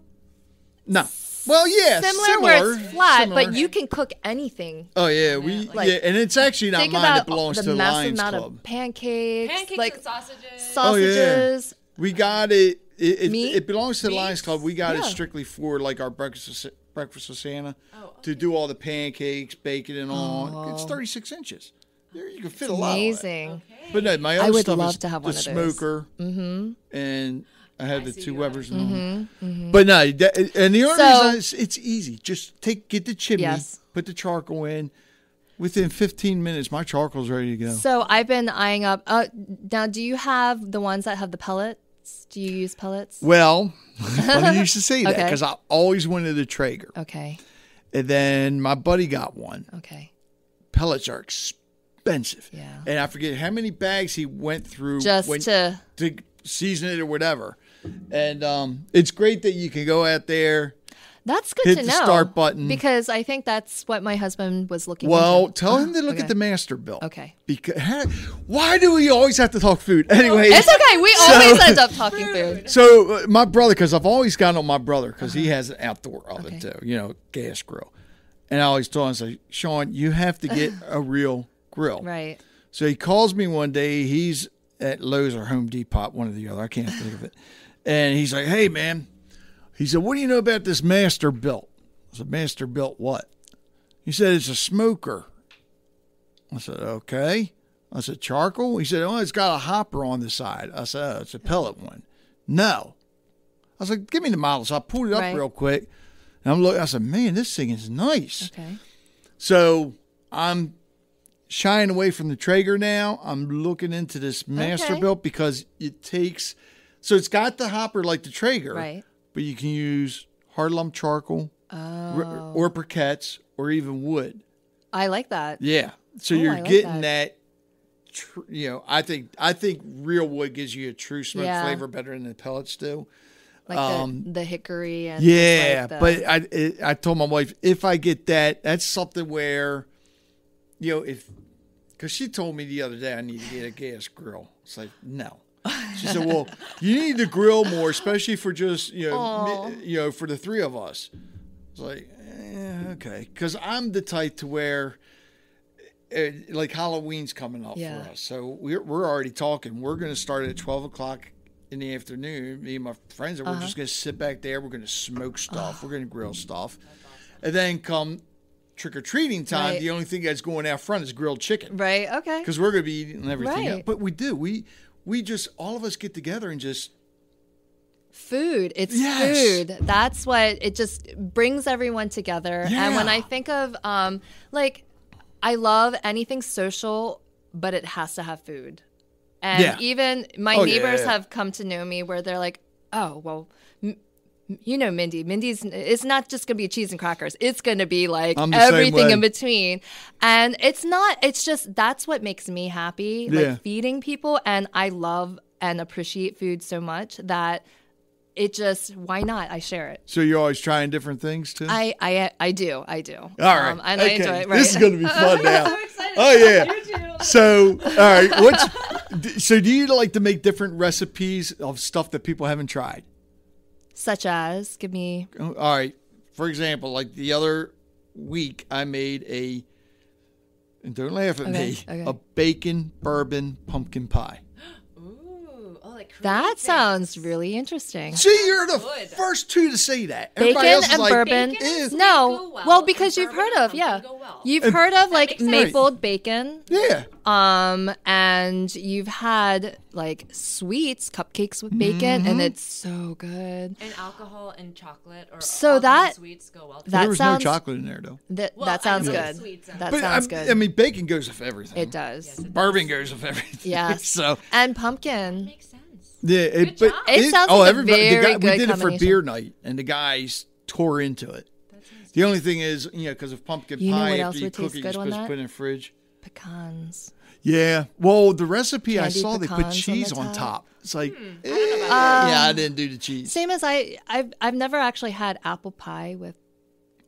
No. Well, yeah, similar, similar where it's flat, but you can cook anything. Oh yeah, we Like, yeah, and it's actually not Think mine. about It belongs the to the massive Lions amount Club. of pancakes, Pancakes like and sausages. Oh, yeah. sausages. We got it. It, it, Meat? it belongs to the Lions Meats? Club. We got it Yeah. strictly for like our breakfast of, Sa- breakfast of Santa Oh, to do all the pancakes, bacon, and all. It's 36 inches. There you can fit a lot. on it. Amazing. But no, my I other would stuff love is to have the one of those. smoker, mm-hmm. and I have the two you have Webers and all. But no, that, and the only Mm-hmm. So- reason is it's easy. Just take get the chimney, Yes. put the charcoal in. Within 15 minutes, my charcoal's ready to go. So I've been eyeing up. Uh, now, do you have the ones that have the pellets? Do you use pellets? Well, I used to say that Okay. because I always wanted a Traeger, Okay. and then my buddy got one. Okay. Pellets are expensive, Yeah. and I forget how many bags he went through Just when- to to season it or whatever. And um, it's great that you can go out there. that's good Hit to the know. start button. because I think that's what my husband was looking. Well, into. tell him to look Okay. at the Masterbuilt. Okay. Because why do we always have to talk food? Anyway, It's okay. We always end up talking food. So uh, my brother, because I've always gotten on my brother because he has an outdoor oven Uh-huh. Okay. too, you know, gas grill, and I always told him, I say, Sean, you have to get a real grill. Right. So he calls me one day. He's at Lowe's or Home Depot, one or the other. I can't think of it. And he's like, "Hey, man," he said, "What do you know about this Masterbuilt?" I said, "Masterbuilt what?" He said, "It's a smoker." I said, "Okay." I said, "Charcoal?" He said, "Oh, it's got a hopper on the side." I said, "Oh, it's a pellet one." No. I was like, "Give me the model." So I pulled it up Right. real quick, and I'm looking. I said, "Man, this thing is nice." Okay. So I'm shying away from the Traeger now. I'm looking into this Master Okay. Built because it takes. So it's got the hopper like the Traeger, Right. But you can use hard lump charcoal, Oh. or, briquettes, or even wood. I like that. Yeah. So you're like getting that. that. tr- you know, I think I think real wood gives you a true smoke Yeah. flavor better than the pellets do. Like Um, the, the hickory and Yeah, like but I it, I told my wife if I get that, that's something where, you know, if because she told me the other day I need to get a gas grill. It's like no. She said, "Well, you need to grill more, especially for just you know, you know, for the three of us." It's like, eh, okay, because I'm the type to where, uh, like Halloween's coming up Yeah. for us, so we're we're already talking. We're going to start at twelve o'clock in the afternoon. Me and my friends, and we're just going to sit back there. We're going to smoke stuff. We're going to grill stuff, and then come trick or treating time. Right. The only thing that's going out front is grilled chicken right. Okay. because we're going to be eating everything. Right. Else. But we do. We we just all of us get together and just food it's Yes. food that's what it just brings everyone together and when i think of um like i love anything social but it has to have food and Yeah. even my Oh, neighbors yeah. have come to know me where they're like oh well you know mindy mindy's it's not just gonna be cheese and crackers it's gonna be like I'm the same everything in between and it's not it's just that's what makes me happy Yeah. like feeding people and i love and appreciate food so much that it just why not i share it so you're always trying different things too. i i i do i do all right, um, and okay. i enjoy it right This is going to be fun now. I'm. Oh yeah. You too. So, all right. What's so? Do you like to make different recipes of stuff that people haven't tried? Such as give me All right. For example, like the other week, I made a. And don't laugh at Okay, me. okay. A bacon bourbon pumpkin pie. Ooh, like that sounds really interesting See, you're the good. first two to say that. bacon else is and like, bourbon Bacon and Ew. no go well, well and because you've bourbon heard of pumpkin yeah go well. you've heard of like makes sense. mapled bacon Yeah. um and you've had like sweets cupcakes with bacon Mm-hmm. and it's so good And alcohol and chocolate or So alcohol and that- sweets go well. that there was sounds no chocolate in there though. that, Well, that I sounds know good sweets and- that But sounds I, good I mean, bacon goes with everything. it does Bourbon goes with everything. Yes. so and pumpkin makes sense. Yeah, it, but job. It sounds like a everybody- the guy- good We did it for beer night, and the guys tore into it. The only thing is, you know, because of pumpkin You know pie, what after else you would cook taste it, good you're on supposed to that? put it in the fridge. pecans Yeah. Well, the recipe I Candied saw, they put pecans on cheese on top. top. It's like, Hmm. eh, yeah, I didn't do the cheese. Same as I, I've, I've never actually had apple pie with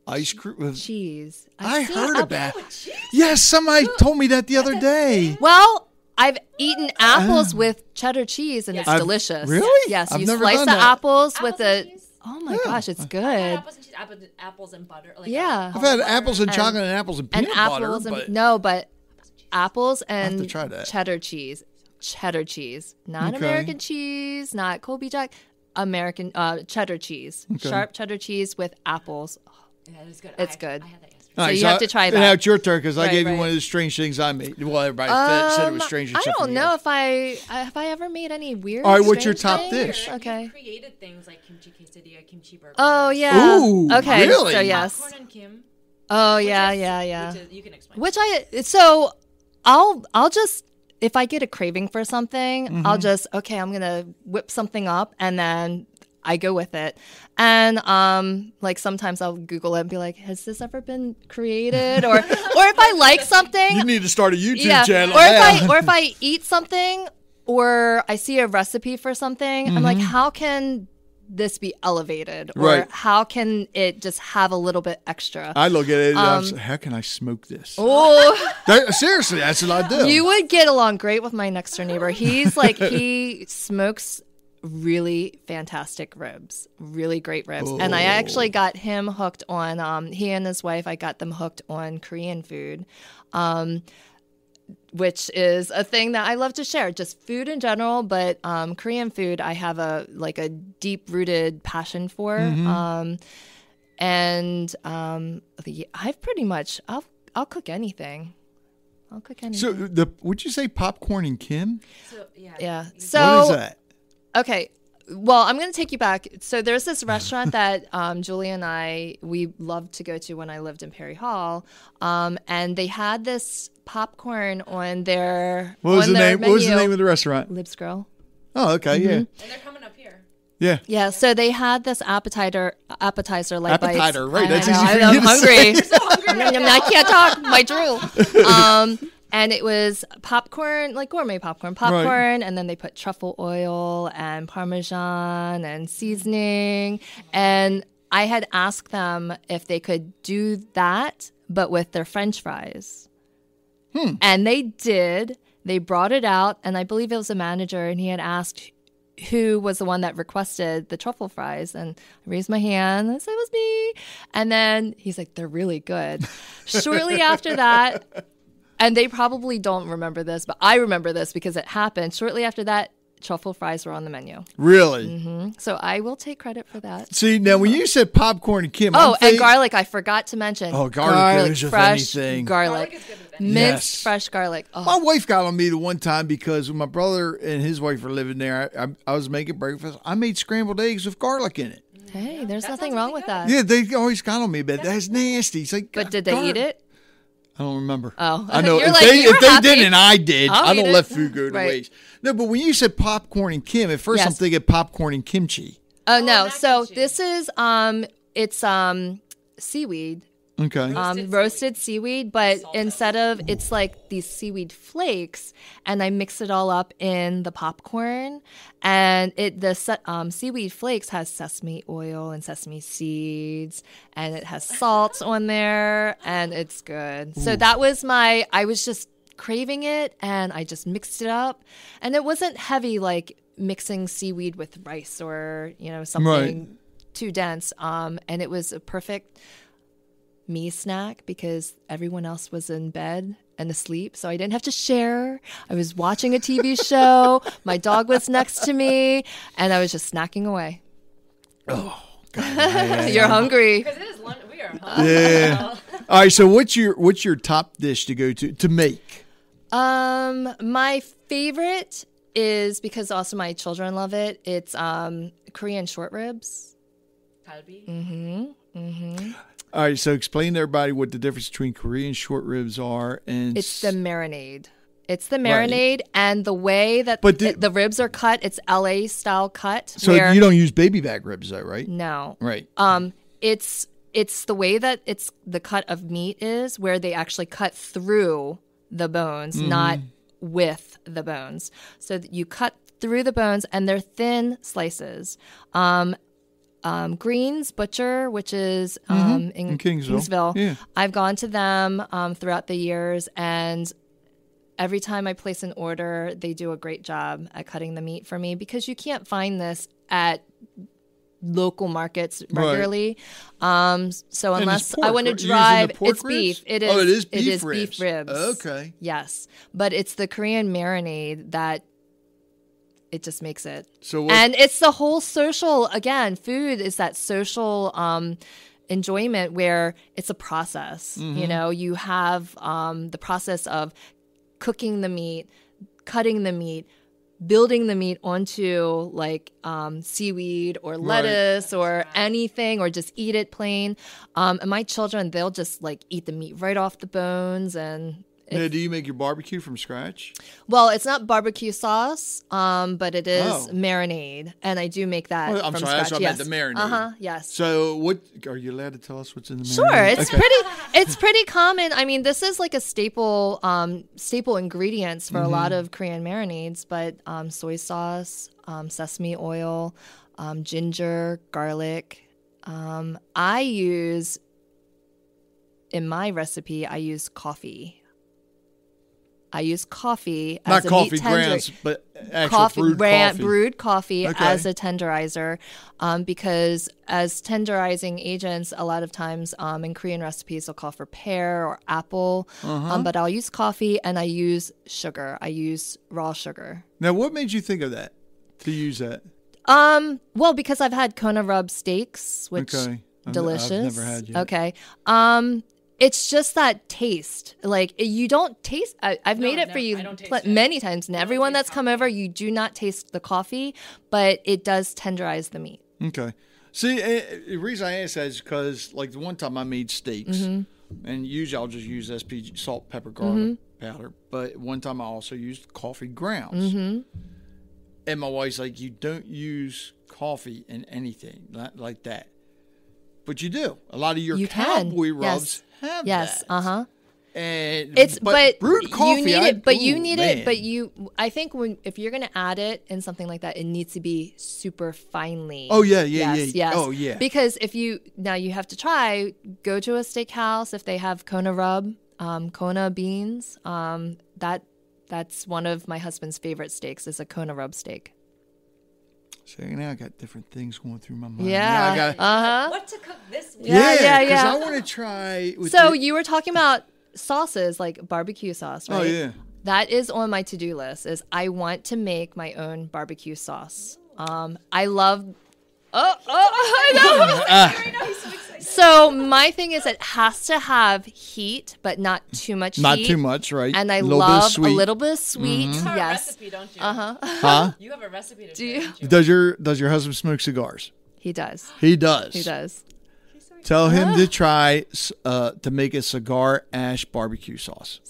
Ice cream. with- cheese. I've I seen heard apple- about. Yes, somebody told me that the other day. Well, I've eaten apples with cheddar cheese and it's I've- delicious. really? Yes, I've you never slice done the that. apples with Apples and a cheese? Oh my gosh, it's I've had good. apples and cheese, apple, apples and butter. Like Yeah. I've had butter. apples and And- chocolate and apples and And peanut apples butter, and but no, but apples and cheddar cheese. Cheddar cheese, not Okay. American cheese, not Colby Jack. American uh, cheddar cheese, sharp cheddar cheese with apples. Yeah, it was good. It's I, good. I had that yesterday. All so you have I- to try and that. Now it's your turn because I Right, gave you one of the strange things I made. Well, everybody said- said it was Um, strange. I don't know if I have I ever made any weird. All right, what's your top things? dish? We've Okay. created things like kimchi quesadilla, kimchi burger. Oh yeah. Ooh, okay. really? So yes. Popcorn and Kim. Oh yeah, is- yeah, yeah. Which is, you can explain. Which I so I'll I'll just if I get a craving for something, I'll just okay, I'm gonna whip something up and then I go with it. And um like sometimes I'll Google it and be like, has this ever been created? Or or if I like something You need to start a YouTube yeah. channel. Or if. I or if I eat something or I see a recipe for something, I'm like, how can this be elevated? Or Right. how can it just have a little bit extra? I look at it and I'm Um, how can I smoke this? oh That- seriously, that's what I do. You would get along great with my next door neighbor. He's like he smokes really fantastic ribs, really great ribs. And I actually got him hooked on um he and his wife, I got them hooked on Korean food. Um which is a thing that I love to share, just food in general, but um, Korean food I have a like a deep rooted passion for. Um, and um, the, I've pretty much I'll I'll cook anything. I'll cook anything. so the would you say popcorn and Kim? So yeah. Yeah. So what is that? Okay. Well, I'm going to take you back. So there's this restaurant that um, Julie and I we loved to go to when I lived in Perry Hall, um, and they had this popcorn on their What was on the their name? What was the name of the restaurant? Lips Girl. Oh, okay, yeah, and they're coming up here. yeah. Yeah, so they had this appetizer, appetizer like bites. Appetizer, right, I that's know, easy for I you know, to I'm hungry. Yum, yum, I can't talk. My drool. Um, and it was popcorn, like gourmet popcorn, popcorn, and then they put truffle oil and parmesan and seasoning. And I had asked them if they could do that, but with their French fries. Hmm. And they did. They brought it out, and I believe it was a manager, and he had asked who was the one that requested the truffle fries. And I raised my hand. I said, it was me. And then he's like, they're really good. Shortly after that, and they probably don't remember this, but I remember this because it happened. Shortly after that, truffle fries were on the menu. Really? Mm-hmm. So I will take credit for that. See, now when you said popcorn and Kim, Oh, I'm and think- garlic, I forgot to mention. Oh, garlic goes with fresh anything. garlic. Garlic is good Minced Yes. fresh garlic. Oh, My wife got on me the one time because when my brother and his wife were living there, I, I, I was making breakfast. I made scrambled eggs with garlic in it. hey, there's That nothing wrong really with that. Yeah, they always got on me, but that's nasty. It's like, But did they gar- eat it? I don't remember. Oh. I know. If like, they, if were they didn't, I did. I'll I don't let food go to Right. waste. No, but when you said popcorn and Kim, at first I'm Yes. thinking popcorn and kimchi. Oh no. So and cheese. this is um it's um seaweed. Okay. Um Roasted roasted seaweed, but instead of it's like these seaweed flakes and I mix it all up in the popcorn and it the se- um seaweed flakes has sesame oil and sesame seeds and it has salt on there and it's good. So that was my I was just craving it and I just mixed it up and it wasn't heavy like mixing seaweed with rice or you know something right. too dense um and it was a perfect me snack because everyone else was in bed and asleep so I didn't have to share I was watching a TV show my dog was next to me and I was just snacking away Oh, God. you're hungry Because it is lunch. We are hungry. Yeah. All right. So what's your what's your top dish to go to to make? Um, my favorite is because also my children love it. It's um Korean short ribs. Kalbi. All right. So explain to everybody what the difference between Korean short ribs are and It's the marinade. It's the marinade and the way that But the- the ribs are cut. It's LA style cut. so where, you don't use baby back ribs though, right? no. Right. Um, it's it's the way that it's the cut of meat is where they actually cut through the bones, Mm-hmm. not with the bones. So you cut through the bones, and they're thin slices. Um, um, Greens Butcher, which is um, in, Mm-hmm. In Kingsville. Yeah. I've gone to them um, throughout the years, and every time I place an order, they do a great job at cutting the meat for me because you can't find this at local markets Right. regularly. Um, so And it's unless I want to right? You're using the drive, pork it's ribs? beef. It is. Oh, it is beef is ribs. beef ribs. Okay. Yes, but it's the Korean marinade that it just makes it. So what, And it's the whole social again, food is that social um enjoyment where it's a process. Mm-hmm. You know, you have um the process of cooking the meat, cutting the meat, building the meat onto like um, seaweed or lettuce or anything, or just eat it plain. Um, and my children, they'll just like eat the meat right off the bones and. Now, do you make your barbecue from scratch? Well, it's not barbecue sauce, um, but it is Oh. marinade, and I do make that. Oh, I'm from sorry, scratch. what I meant, yes. the marinade. Uh huh. Yes. So what are you allowed to tell us what's in the marinade? Sure, it's Okay. pretty. It's pretty common. I mean, this is like a staple, um, staple ingredients for a lot Mm-hmm. of Korean marinades. But um, soy sauce, um, sesame oil, um, ginger, garlic. Um, I use in my recipe. I use coffee. I use coffee Not as a coffee meat tender- grounds, but actual coffee, brewed bran- coffee. brewed coffee Okay. as a tenderizer, um, because as tenderizing agents, a lot of times um, in Korean recipes they'll call for pear or apple, Uh-huh. um, but I'll use coffee and I use sugar. I use raw sugar. Now, what made you think of that to use that? Um, well, because I've had Kona rub steaks, which Okay. Delicious. never had yet. Okay. Um, it's just that taste. Like you don't taste. I, I've made it no, for you I don't taste pl- it. many times, and everyone that's come over, you do not taste the coffee, but it does tenderize the meat. Okay. See, eh, eh, the reason I ask that is because, like, the one time I made steaks, Mm-hmm. and usually I'll just use SPG, salt, pepper, garlic powder. But one time I also used coffee grounds. Mm-hmm. And my wife's like, you don't use coffee in anything like that. But you do. A lot of your You can. cowboy Yes. Have Yes. that. Uh huh. And It's but, brewed coffee. you need I- it, but you need man. it, but you. I think when if you're gonna add it in something like that, it needs to be super finely. Oh, yeah, yeah, yes, yeah. Yes. Oh, yeah. Because if you now you have to try go to a steakhouse if they have Kona rub, um, Kona beans. Um, that that's one of my husband's favorite steaks is a Kona rub steak. See, now I got different things going through my mind. Yeah. I got, Uh huh. What to cook this week? Yeah, yeah, because yeah. I want to try. With So the- you were talking about sauces like barbecue sauce, right? Oh yeah. That is on my to-do list. Is I want to make my own barbecue sauce. Um, I love. Oh, oh, I know. Right now, he's so my thing is, it has to have heat, but not too much. Not heat. too much, right? And I a little love bit of a sweet. Mm-hmm. little bit of sweet. You have a Yes. recipe, don't you? Uh huh. Huh? You have a recipe to Do share, you? you? Does your Does your husband smoke cigars? He does. He does. He does. Tell him to try uh, to make a cigar ash barbecue sauce.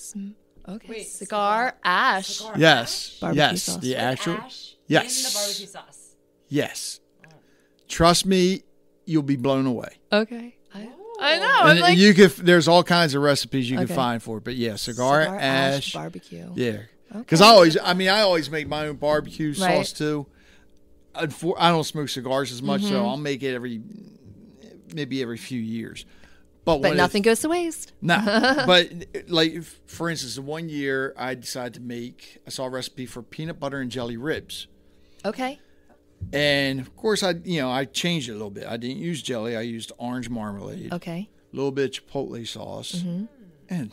Okay. Wait, cigar, ash. Cigar Yes. Barbecue yes. sauce. The actual. Ash Yes. in the barbecue sauce. Yes. Trust me, you'll be blown away. Okay. I, I know. I'm And like you could. There's all kinds of recipes you Okay. can find for it, but yeah, cigar, cigar ash. barbecue. yeah. Because I always, I mean, I always make my own barbecue Right. sauce too. Unfor- I don't smoke cigars as much, Mm-hmm. so I'll make it every, maybe every few years. But, But when nothing It, goes to waste. no, but like for instance, the one year I decided to make, I saw a recipe for peanut butter and jelly ribs, Okay. And of course I, you know, I changed it a little bit. I didn't use jelly; I used orange marmalade, Okay. a little bit of chipotle sauce, Mm-hmm. and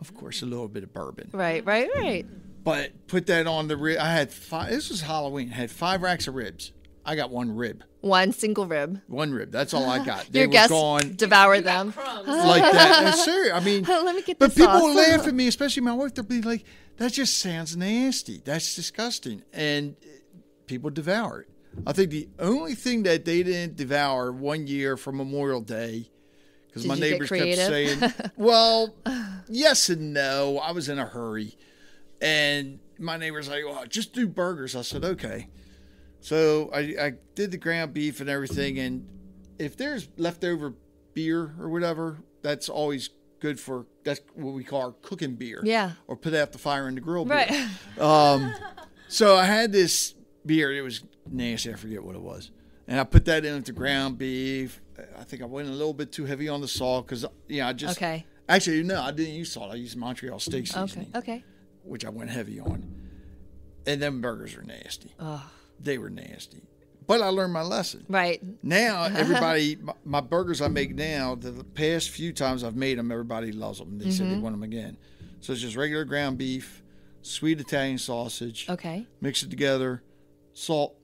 of course a little bit of bourbon. Right. Right. Right. But put that on the rib. I had five. This was Halloween. I had five racks of ribs. I got one rib. One single rib. One rib. That's all I got. They Your were guests gone devour them. Like that. No, serious. I mean, Let me get but the people sauce. will laugh at me, especially my wife. They'll be like, "That just sounds nasty. That's disgusting," and people devour it. I think the only thing that they didn't devour one year for Memorial Day, because my neighbors kept saying, "Well, yes and no." I was in a hurry, and my neighbors like, "Well, just do burgers." I said, "Okay." So I, I did the ground beef and everything, and if there's leftover beer or whatever, that's always good for that's what we call our cooking beer. Yeah. Or put out the fire in the grill beer. Right. Um, so I had this beer. It was nasty. I forget what it was. And I put that in with the ground beef. I think I went a little bit too heavy on the salt because, you know, I just. Okay. Actually, no, I didn't use salt. I used Montreal steak Okay. seasoning, Okay. which I went heavy on. And them burgers are nasty. They were nasty. but I learned my lesson. Right. Now everybody, my, my burgers I make now, the, the past few times I've made them, everybody loves them. They said they mm-hmm. want them again. So it's just regular ground beef, sweet Italian sausage, Okay. mix it together, salt,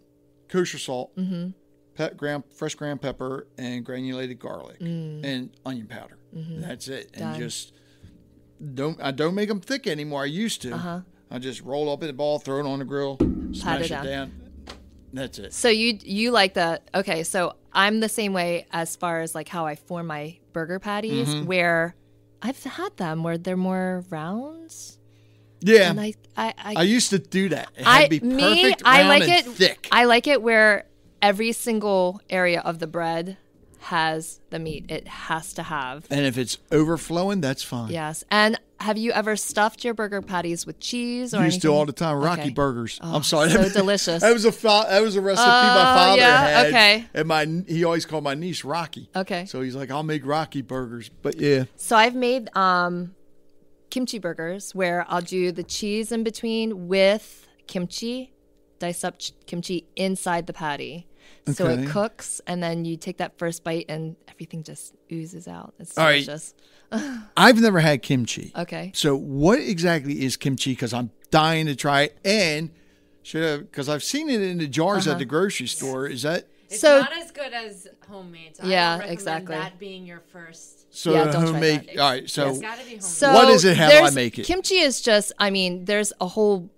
kosher salt, mm-hmm. pe- ground fresh ground pepper, and granulated garlic mm. and onion powder. And that's it. Done. And just don't I don't make them thick anymore. I used to. Uh-huh. I just roll up in the ball, throw it on the grill, smash it it down. down. That's it. So you you like that? Okay, so I'm the same way as far as like how I form my burger patties, Mm-hmm. where I've had them where they're more rounds, Yeah. and I I I, I used to do that. It had I to be me perfect, I like it thick. I like it where every single area of the bread has the meat. It has to have. and if it's overflowing, that's fine. Yes. And have you ever stuffed your burger patties with cheese or Used to all the time. Rocky Okay. burgers. Oh, I'm sorry. so delicious. That was a that was a recipe my Oh, father yeah? had. Okay. And my he always called my niece Rocky. Okay. So he's like, I'll make Rocky burgers. But yeah, So I've made um, kimchi burgers where I'll do the cheese in between with kimchi, diced up ch- kimchi inside the patty. So it cooks, and then you take that first bite, and everything just oozes out. It's All right. delicious. I've never had kimchi. Okay. So what exactly is kimchi? Because I'm dying to try it, and should have because I've seen it in the jars Uh-huh. at the grocery store. Is that It's So- not as good as homemade. So Yeah, I don't recommend exactly. That being your first. So Yeah, the don't try homemade? that. All right. So It's got to be homemade. So What is it? How do I make it? Kimchi is just, I mean, there's a whole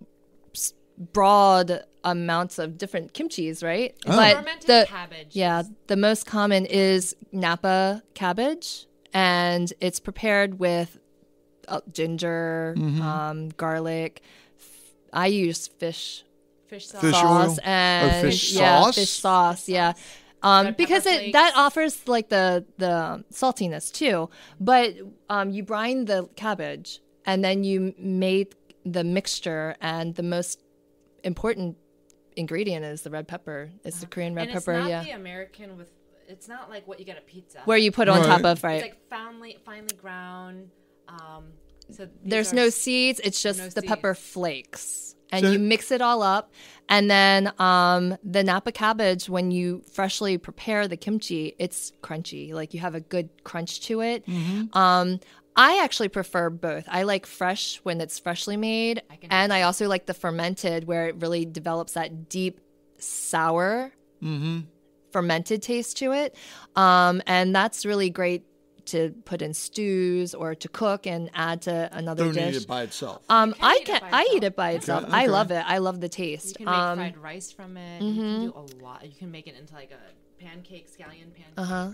broad amounts of different kimchis, right? Oh. But Fermented the cabbage. yeah, the most common is Napa cabbage, and it's prepared with uh, ginger, Mm-hmm. um, garlic. I use fish Fish sauce. Fish sauce and Oh, fish yeah, sauce? fish sauce, yeah. Um, because pepper it that offers like the the saltiness too. But um, you brine the cabbage and then you make the mixture, and the most important ingredient is the red pepper. It's the Korean red and it's pepper, not yeah, the American with. It's not like what you get at pizza. where you put it on Right. top of right. It's like finely finely ground. Um, so There's no seeds. It's just no the pepper flakes. And So- you mix it all up. And then um, the Napa cabbage, when you freshly prepare the kimchi, it's crunchy. Like you have a good crunch to it. Mm-hmm. Um, I actually prefer both. I like fresh when it's freshly made. can do and I also like the fermented where it really develops that deep sour Mm-hmm. fermented taste to it. Um, and that's really great to put in stews or to cook and add to another don't dish. eat it by itself. Um, can I eat it can by I eat itself. it by itself. Okay, I love it. I love the taste. You can make Um, fried rice from it. You can do a lot. You can make it into like a pancake, scallion pancake. uh huh.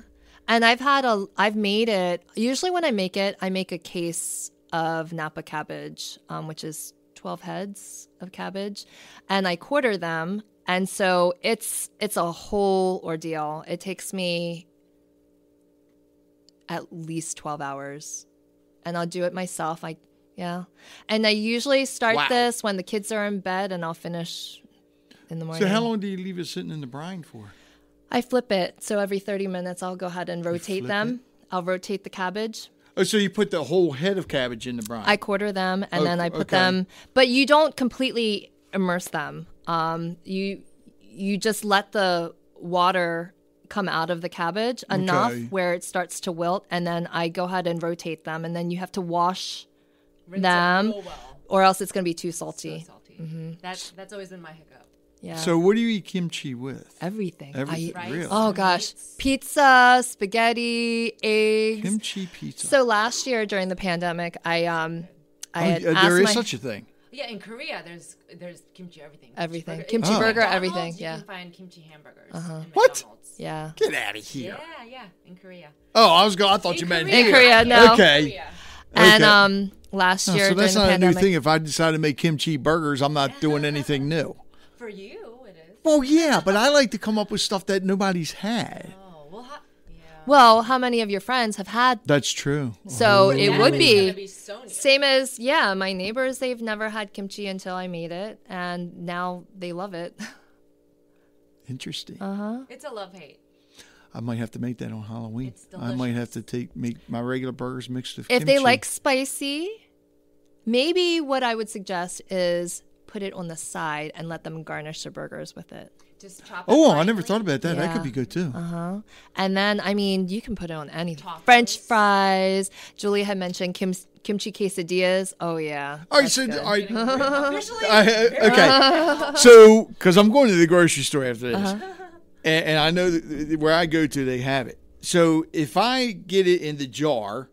And I've had a I've made it. Usually when I make it, I make a case of Napa cabbage, um, which is twelve heads of cabbage, and I quarter them. And so it's it's a whole ordeal. It takes me at least twelve hours, and I'll do it myself. I yeah, and I usually start Wow. this when the kids are in bed, and I'll finish in the morning. So how long do you leave it sitting in the brine for? I flip it. So every 30 minutes, I'll go ahead and rotate them. I'll rotate the cabbage. Oh, so you put the whole head of cabbage in the brine. I quarter them and Oh, then I put okay. them, but you don't completely immerse them. Um, you you just let the water come out of the cabbage enough Okay. where it starts to wilt, and then I go ahead and rotate them, and then you have to wash, Rinse Them. well. or else it's going to be too So salty. salty. That's that's always been my hiccup. Yeah. So what do you eat kimchi with? everything. I Everything. eat- Rice. Really? oh gosh, pizza, spaghetti, eggs. Kimchi pizza. So last year during the pandemic, I um I Oh, had uh, asked there is my, such a thing. Yeah, in Korea, there's there's kimchi everything. Everything. Burger- Kimchi in burger, McDonald's, everything, You yeah. can find kimchi hamburgers. Uh-huh. What? Yeah. Get out of here. Yeah, yeah, in Korea. Oh, I was going. I thought In you meant Korea. In Korea, no. Okay. Korea. And Okay. um last Oh, year so during that's the not a new thing. If I decide to make kimchi burgers, I'm not doing anything new. For you, it is. Well, yeah, but I like to come up with stuff that nobody's had. Oh, well, ha- yeah. Well, how many of your friends have had? That's true. So it That would be, be so same as yeah, my neighbors. They've never had kimchi until I made it, and now they love it. Interesting. Uh huh. It's a love hate. I might have to make that on Halloween. It's I might have to take make my regular burgers mixed with If they like spicy, maybe what I would suggest is put it on the side and let them garnish their burgers with it. Just chop. it Oh, I never thought about that. That could be good too. Uh-huh. And then, I mean, you can put it on anything. Tacos. French fries. Julia had mentioned kim- kimchi quesadillas. Oh, yeah. All right, That's so good. all right, Officially, I, okay. So, because I'm going to the grocery store after this, Uh-huh. and, and I know that where I go to, they have it. So, if I get it in the jar,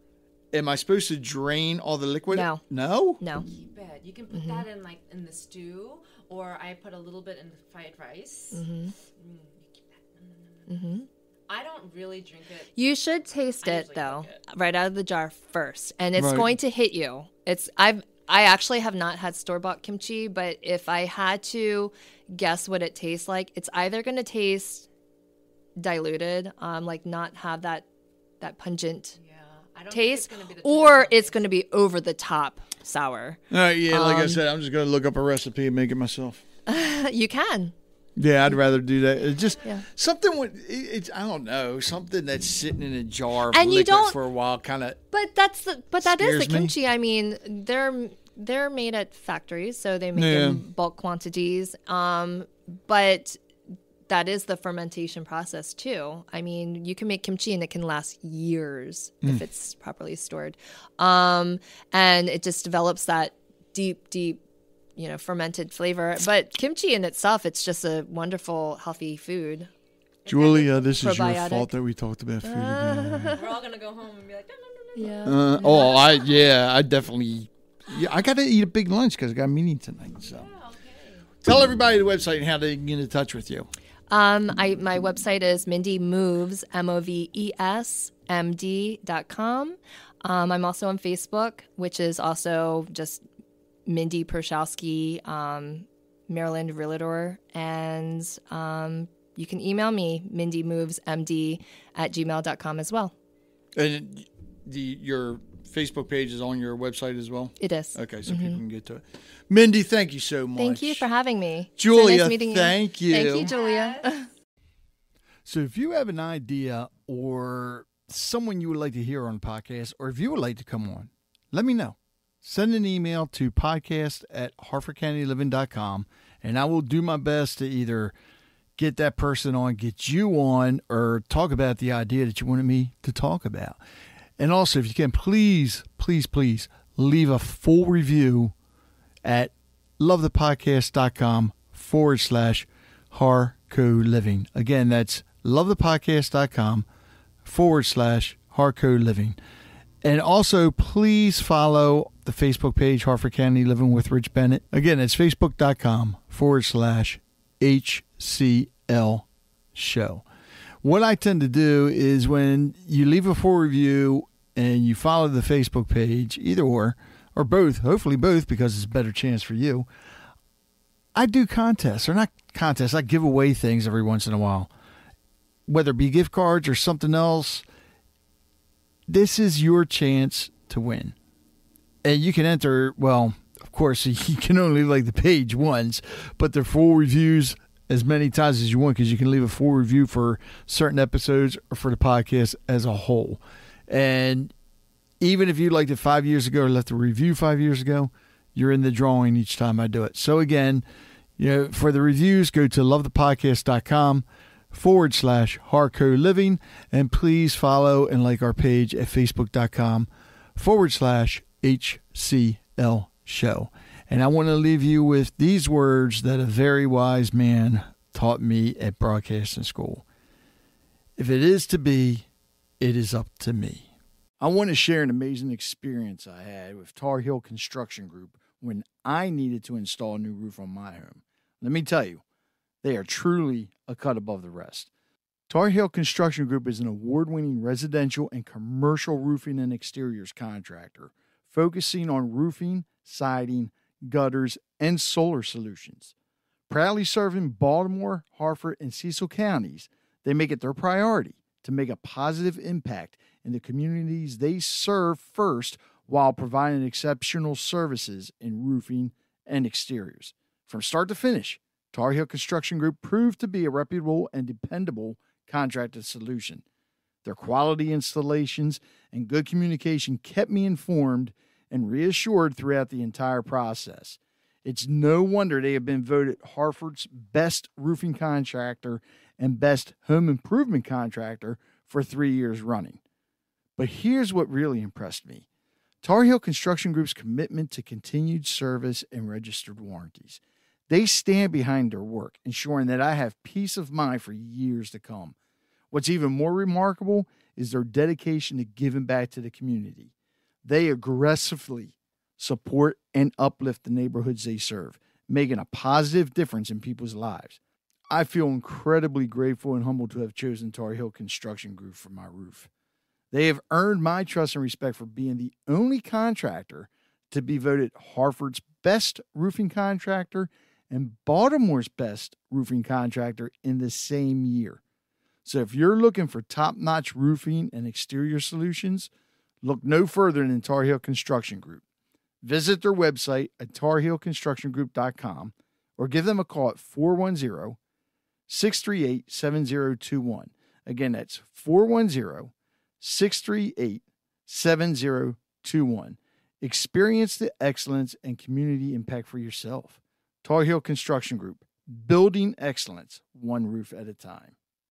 am I supposed to drain all the liquid? No. No. No. keep it. You can put Mm-hmm. that in like in the stew, or I put a little bit in the fried rice. Mm-hmm. Mm, you keep that. I don't really drink it. You should taste I it though, it. right out of the jar first, and it's Right. going to hit you. It's I've I actually have not had store bought kimchi, but if I had to guess what it tastes like, it's either going to taste diluted, um, like not have that that pungent Yeah, I don't think taste, it's gonna be the or it's going to be over the top sour. Right, yeah, like I Um, said, I'm just going to look up a recipe and make it myself. you can. Yeah, I'd rather do that. It's just Yeah. something with it's I don't know something that's sitting in a jar And you don't- for a while, kind of. But that's the but that is the Scares me. kimchi. I mean, they're they're made at factories, so they make Yeah. in bulk quantities. Um, but that is the fermentation process too. I mean, you can make kimchi and it can last years Mm. if it's properly stored. Um, and it just develops that deep, deep, you know, fermented flavor. But kimchi in itself, it's just a wonderful, healthy food. Julia, this is your fault that we talked about food again. We're all gonna go home and be like, no, no, no, no. Yeah. Uh, oh, I yeah, I definitely. Yeah, I got to eat a big lunch because I got a meeting tonight. So, tell everybody the website and how they can get in touch with you. Um, I my website is Mindy Moves M O V E S M D dot com. Um, I'm also on Facebook, which is also just Mindy Pirczhalski, um, Maryland Realtor, and um, you can email me Mindy Moves MD at gmail.com as well. And the your Facebook page is on your website as well. It is. Okay, so people mm-hmm. can get to it. Mindy, thank you so much. Thank you for having me. So Julia, nice meeting you. thank you. Thank you, Julia. So if you have an idea or someone you would like to hear on podcast, or if you would like to come on, let me know. Send an email to podcast at harfordcountyliving.com and I will do my best to either get that person on, get you on, or talk about the idea that you wanted me to talk about. And also, if you can, please, please, please leave a full review at lovethepodcast.com forward slash Harco Living. Again, that's lovethepodcast.com forward slash Harco Living. And also, please follow the Facebook page, Harford County Living with Rich Bennett. Again, it's facebook.com forward slash HCL show. What I tend to do is when you leave a full review and you follow the Facebook page, either or, or both, hopefully both, because it's a better chance for you. I do contests, or not contests, I give away things every once in a while, whether it be gift cards or something else. This is your chance to win. And you can enter, well, of course, you can only like the page once, but they're full reviews as many times as you want because you can leave a full review for certain episodes or for the podcast as a whole. And even if you liked it five years ago or left a review five years ago, you're in the drawing each time I do it. So again, you know, for the reviews, go to lovethepodcast.com forward slash Harco Living. And please follow and like our page at facebook.com forward slash HCL Show. And I want to leave you with these words that a very wise man taught me at broadcasting school. If it is to be, it is up to me. I want to share an amazing experience I had with Tar Heel Construction Group when I needed to install a new roof on my home. Let me tell you, they are truly a cut above the rest. Tar Heel Construction Group is an award winning residential and commercial roofing and exteriors contractor focusing on roofing, siding, gutters, and solar solutions. Proudly serving Baltimore, Harford, and Cecil counties, they make it their priority to make a positive impact in the communities they serve first while providing exceptional services in roofing and exteriors. From start to finish, Tar Heel Construction Group proved to be a reputable and dependable contracted solution. Their quality installations and good communication kept me informed and reassured throughout the entire process. It's no wonder they have been voted Harford's best roofing contractor and best home improvement contractor for three years running. But here's what really impressed me Tar Heel Construction Group's commitment to continued service and registered warranties. They stand behind their work, ensuring that I have peace of mind for years to come. What's even more remarkable is their dedication to giving back to the community. They aggressively support and uplift the neighborhoods they serve, making a positive difference in people's lives. I feel incredibly grateful and humbled to have chosen Tar Heel Construction Group for my roof. They have earned my trust and respect for being the only contractor to be voted Harford's best roofing contractor and Baltimore's best roofing contractor in the same year. So if you're looking for top notch roofing and exterior solutions, look no further than Tar Heel Construction Group. Visit their website at tarheelconstructiongroup.com or give them a call at 410 638 7021. Again, that's 410 638 7021. Experience the excellence and community impact for yourself. Tar Heel Construction Group, building excellence one roof at a time.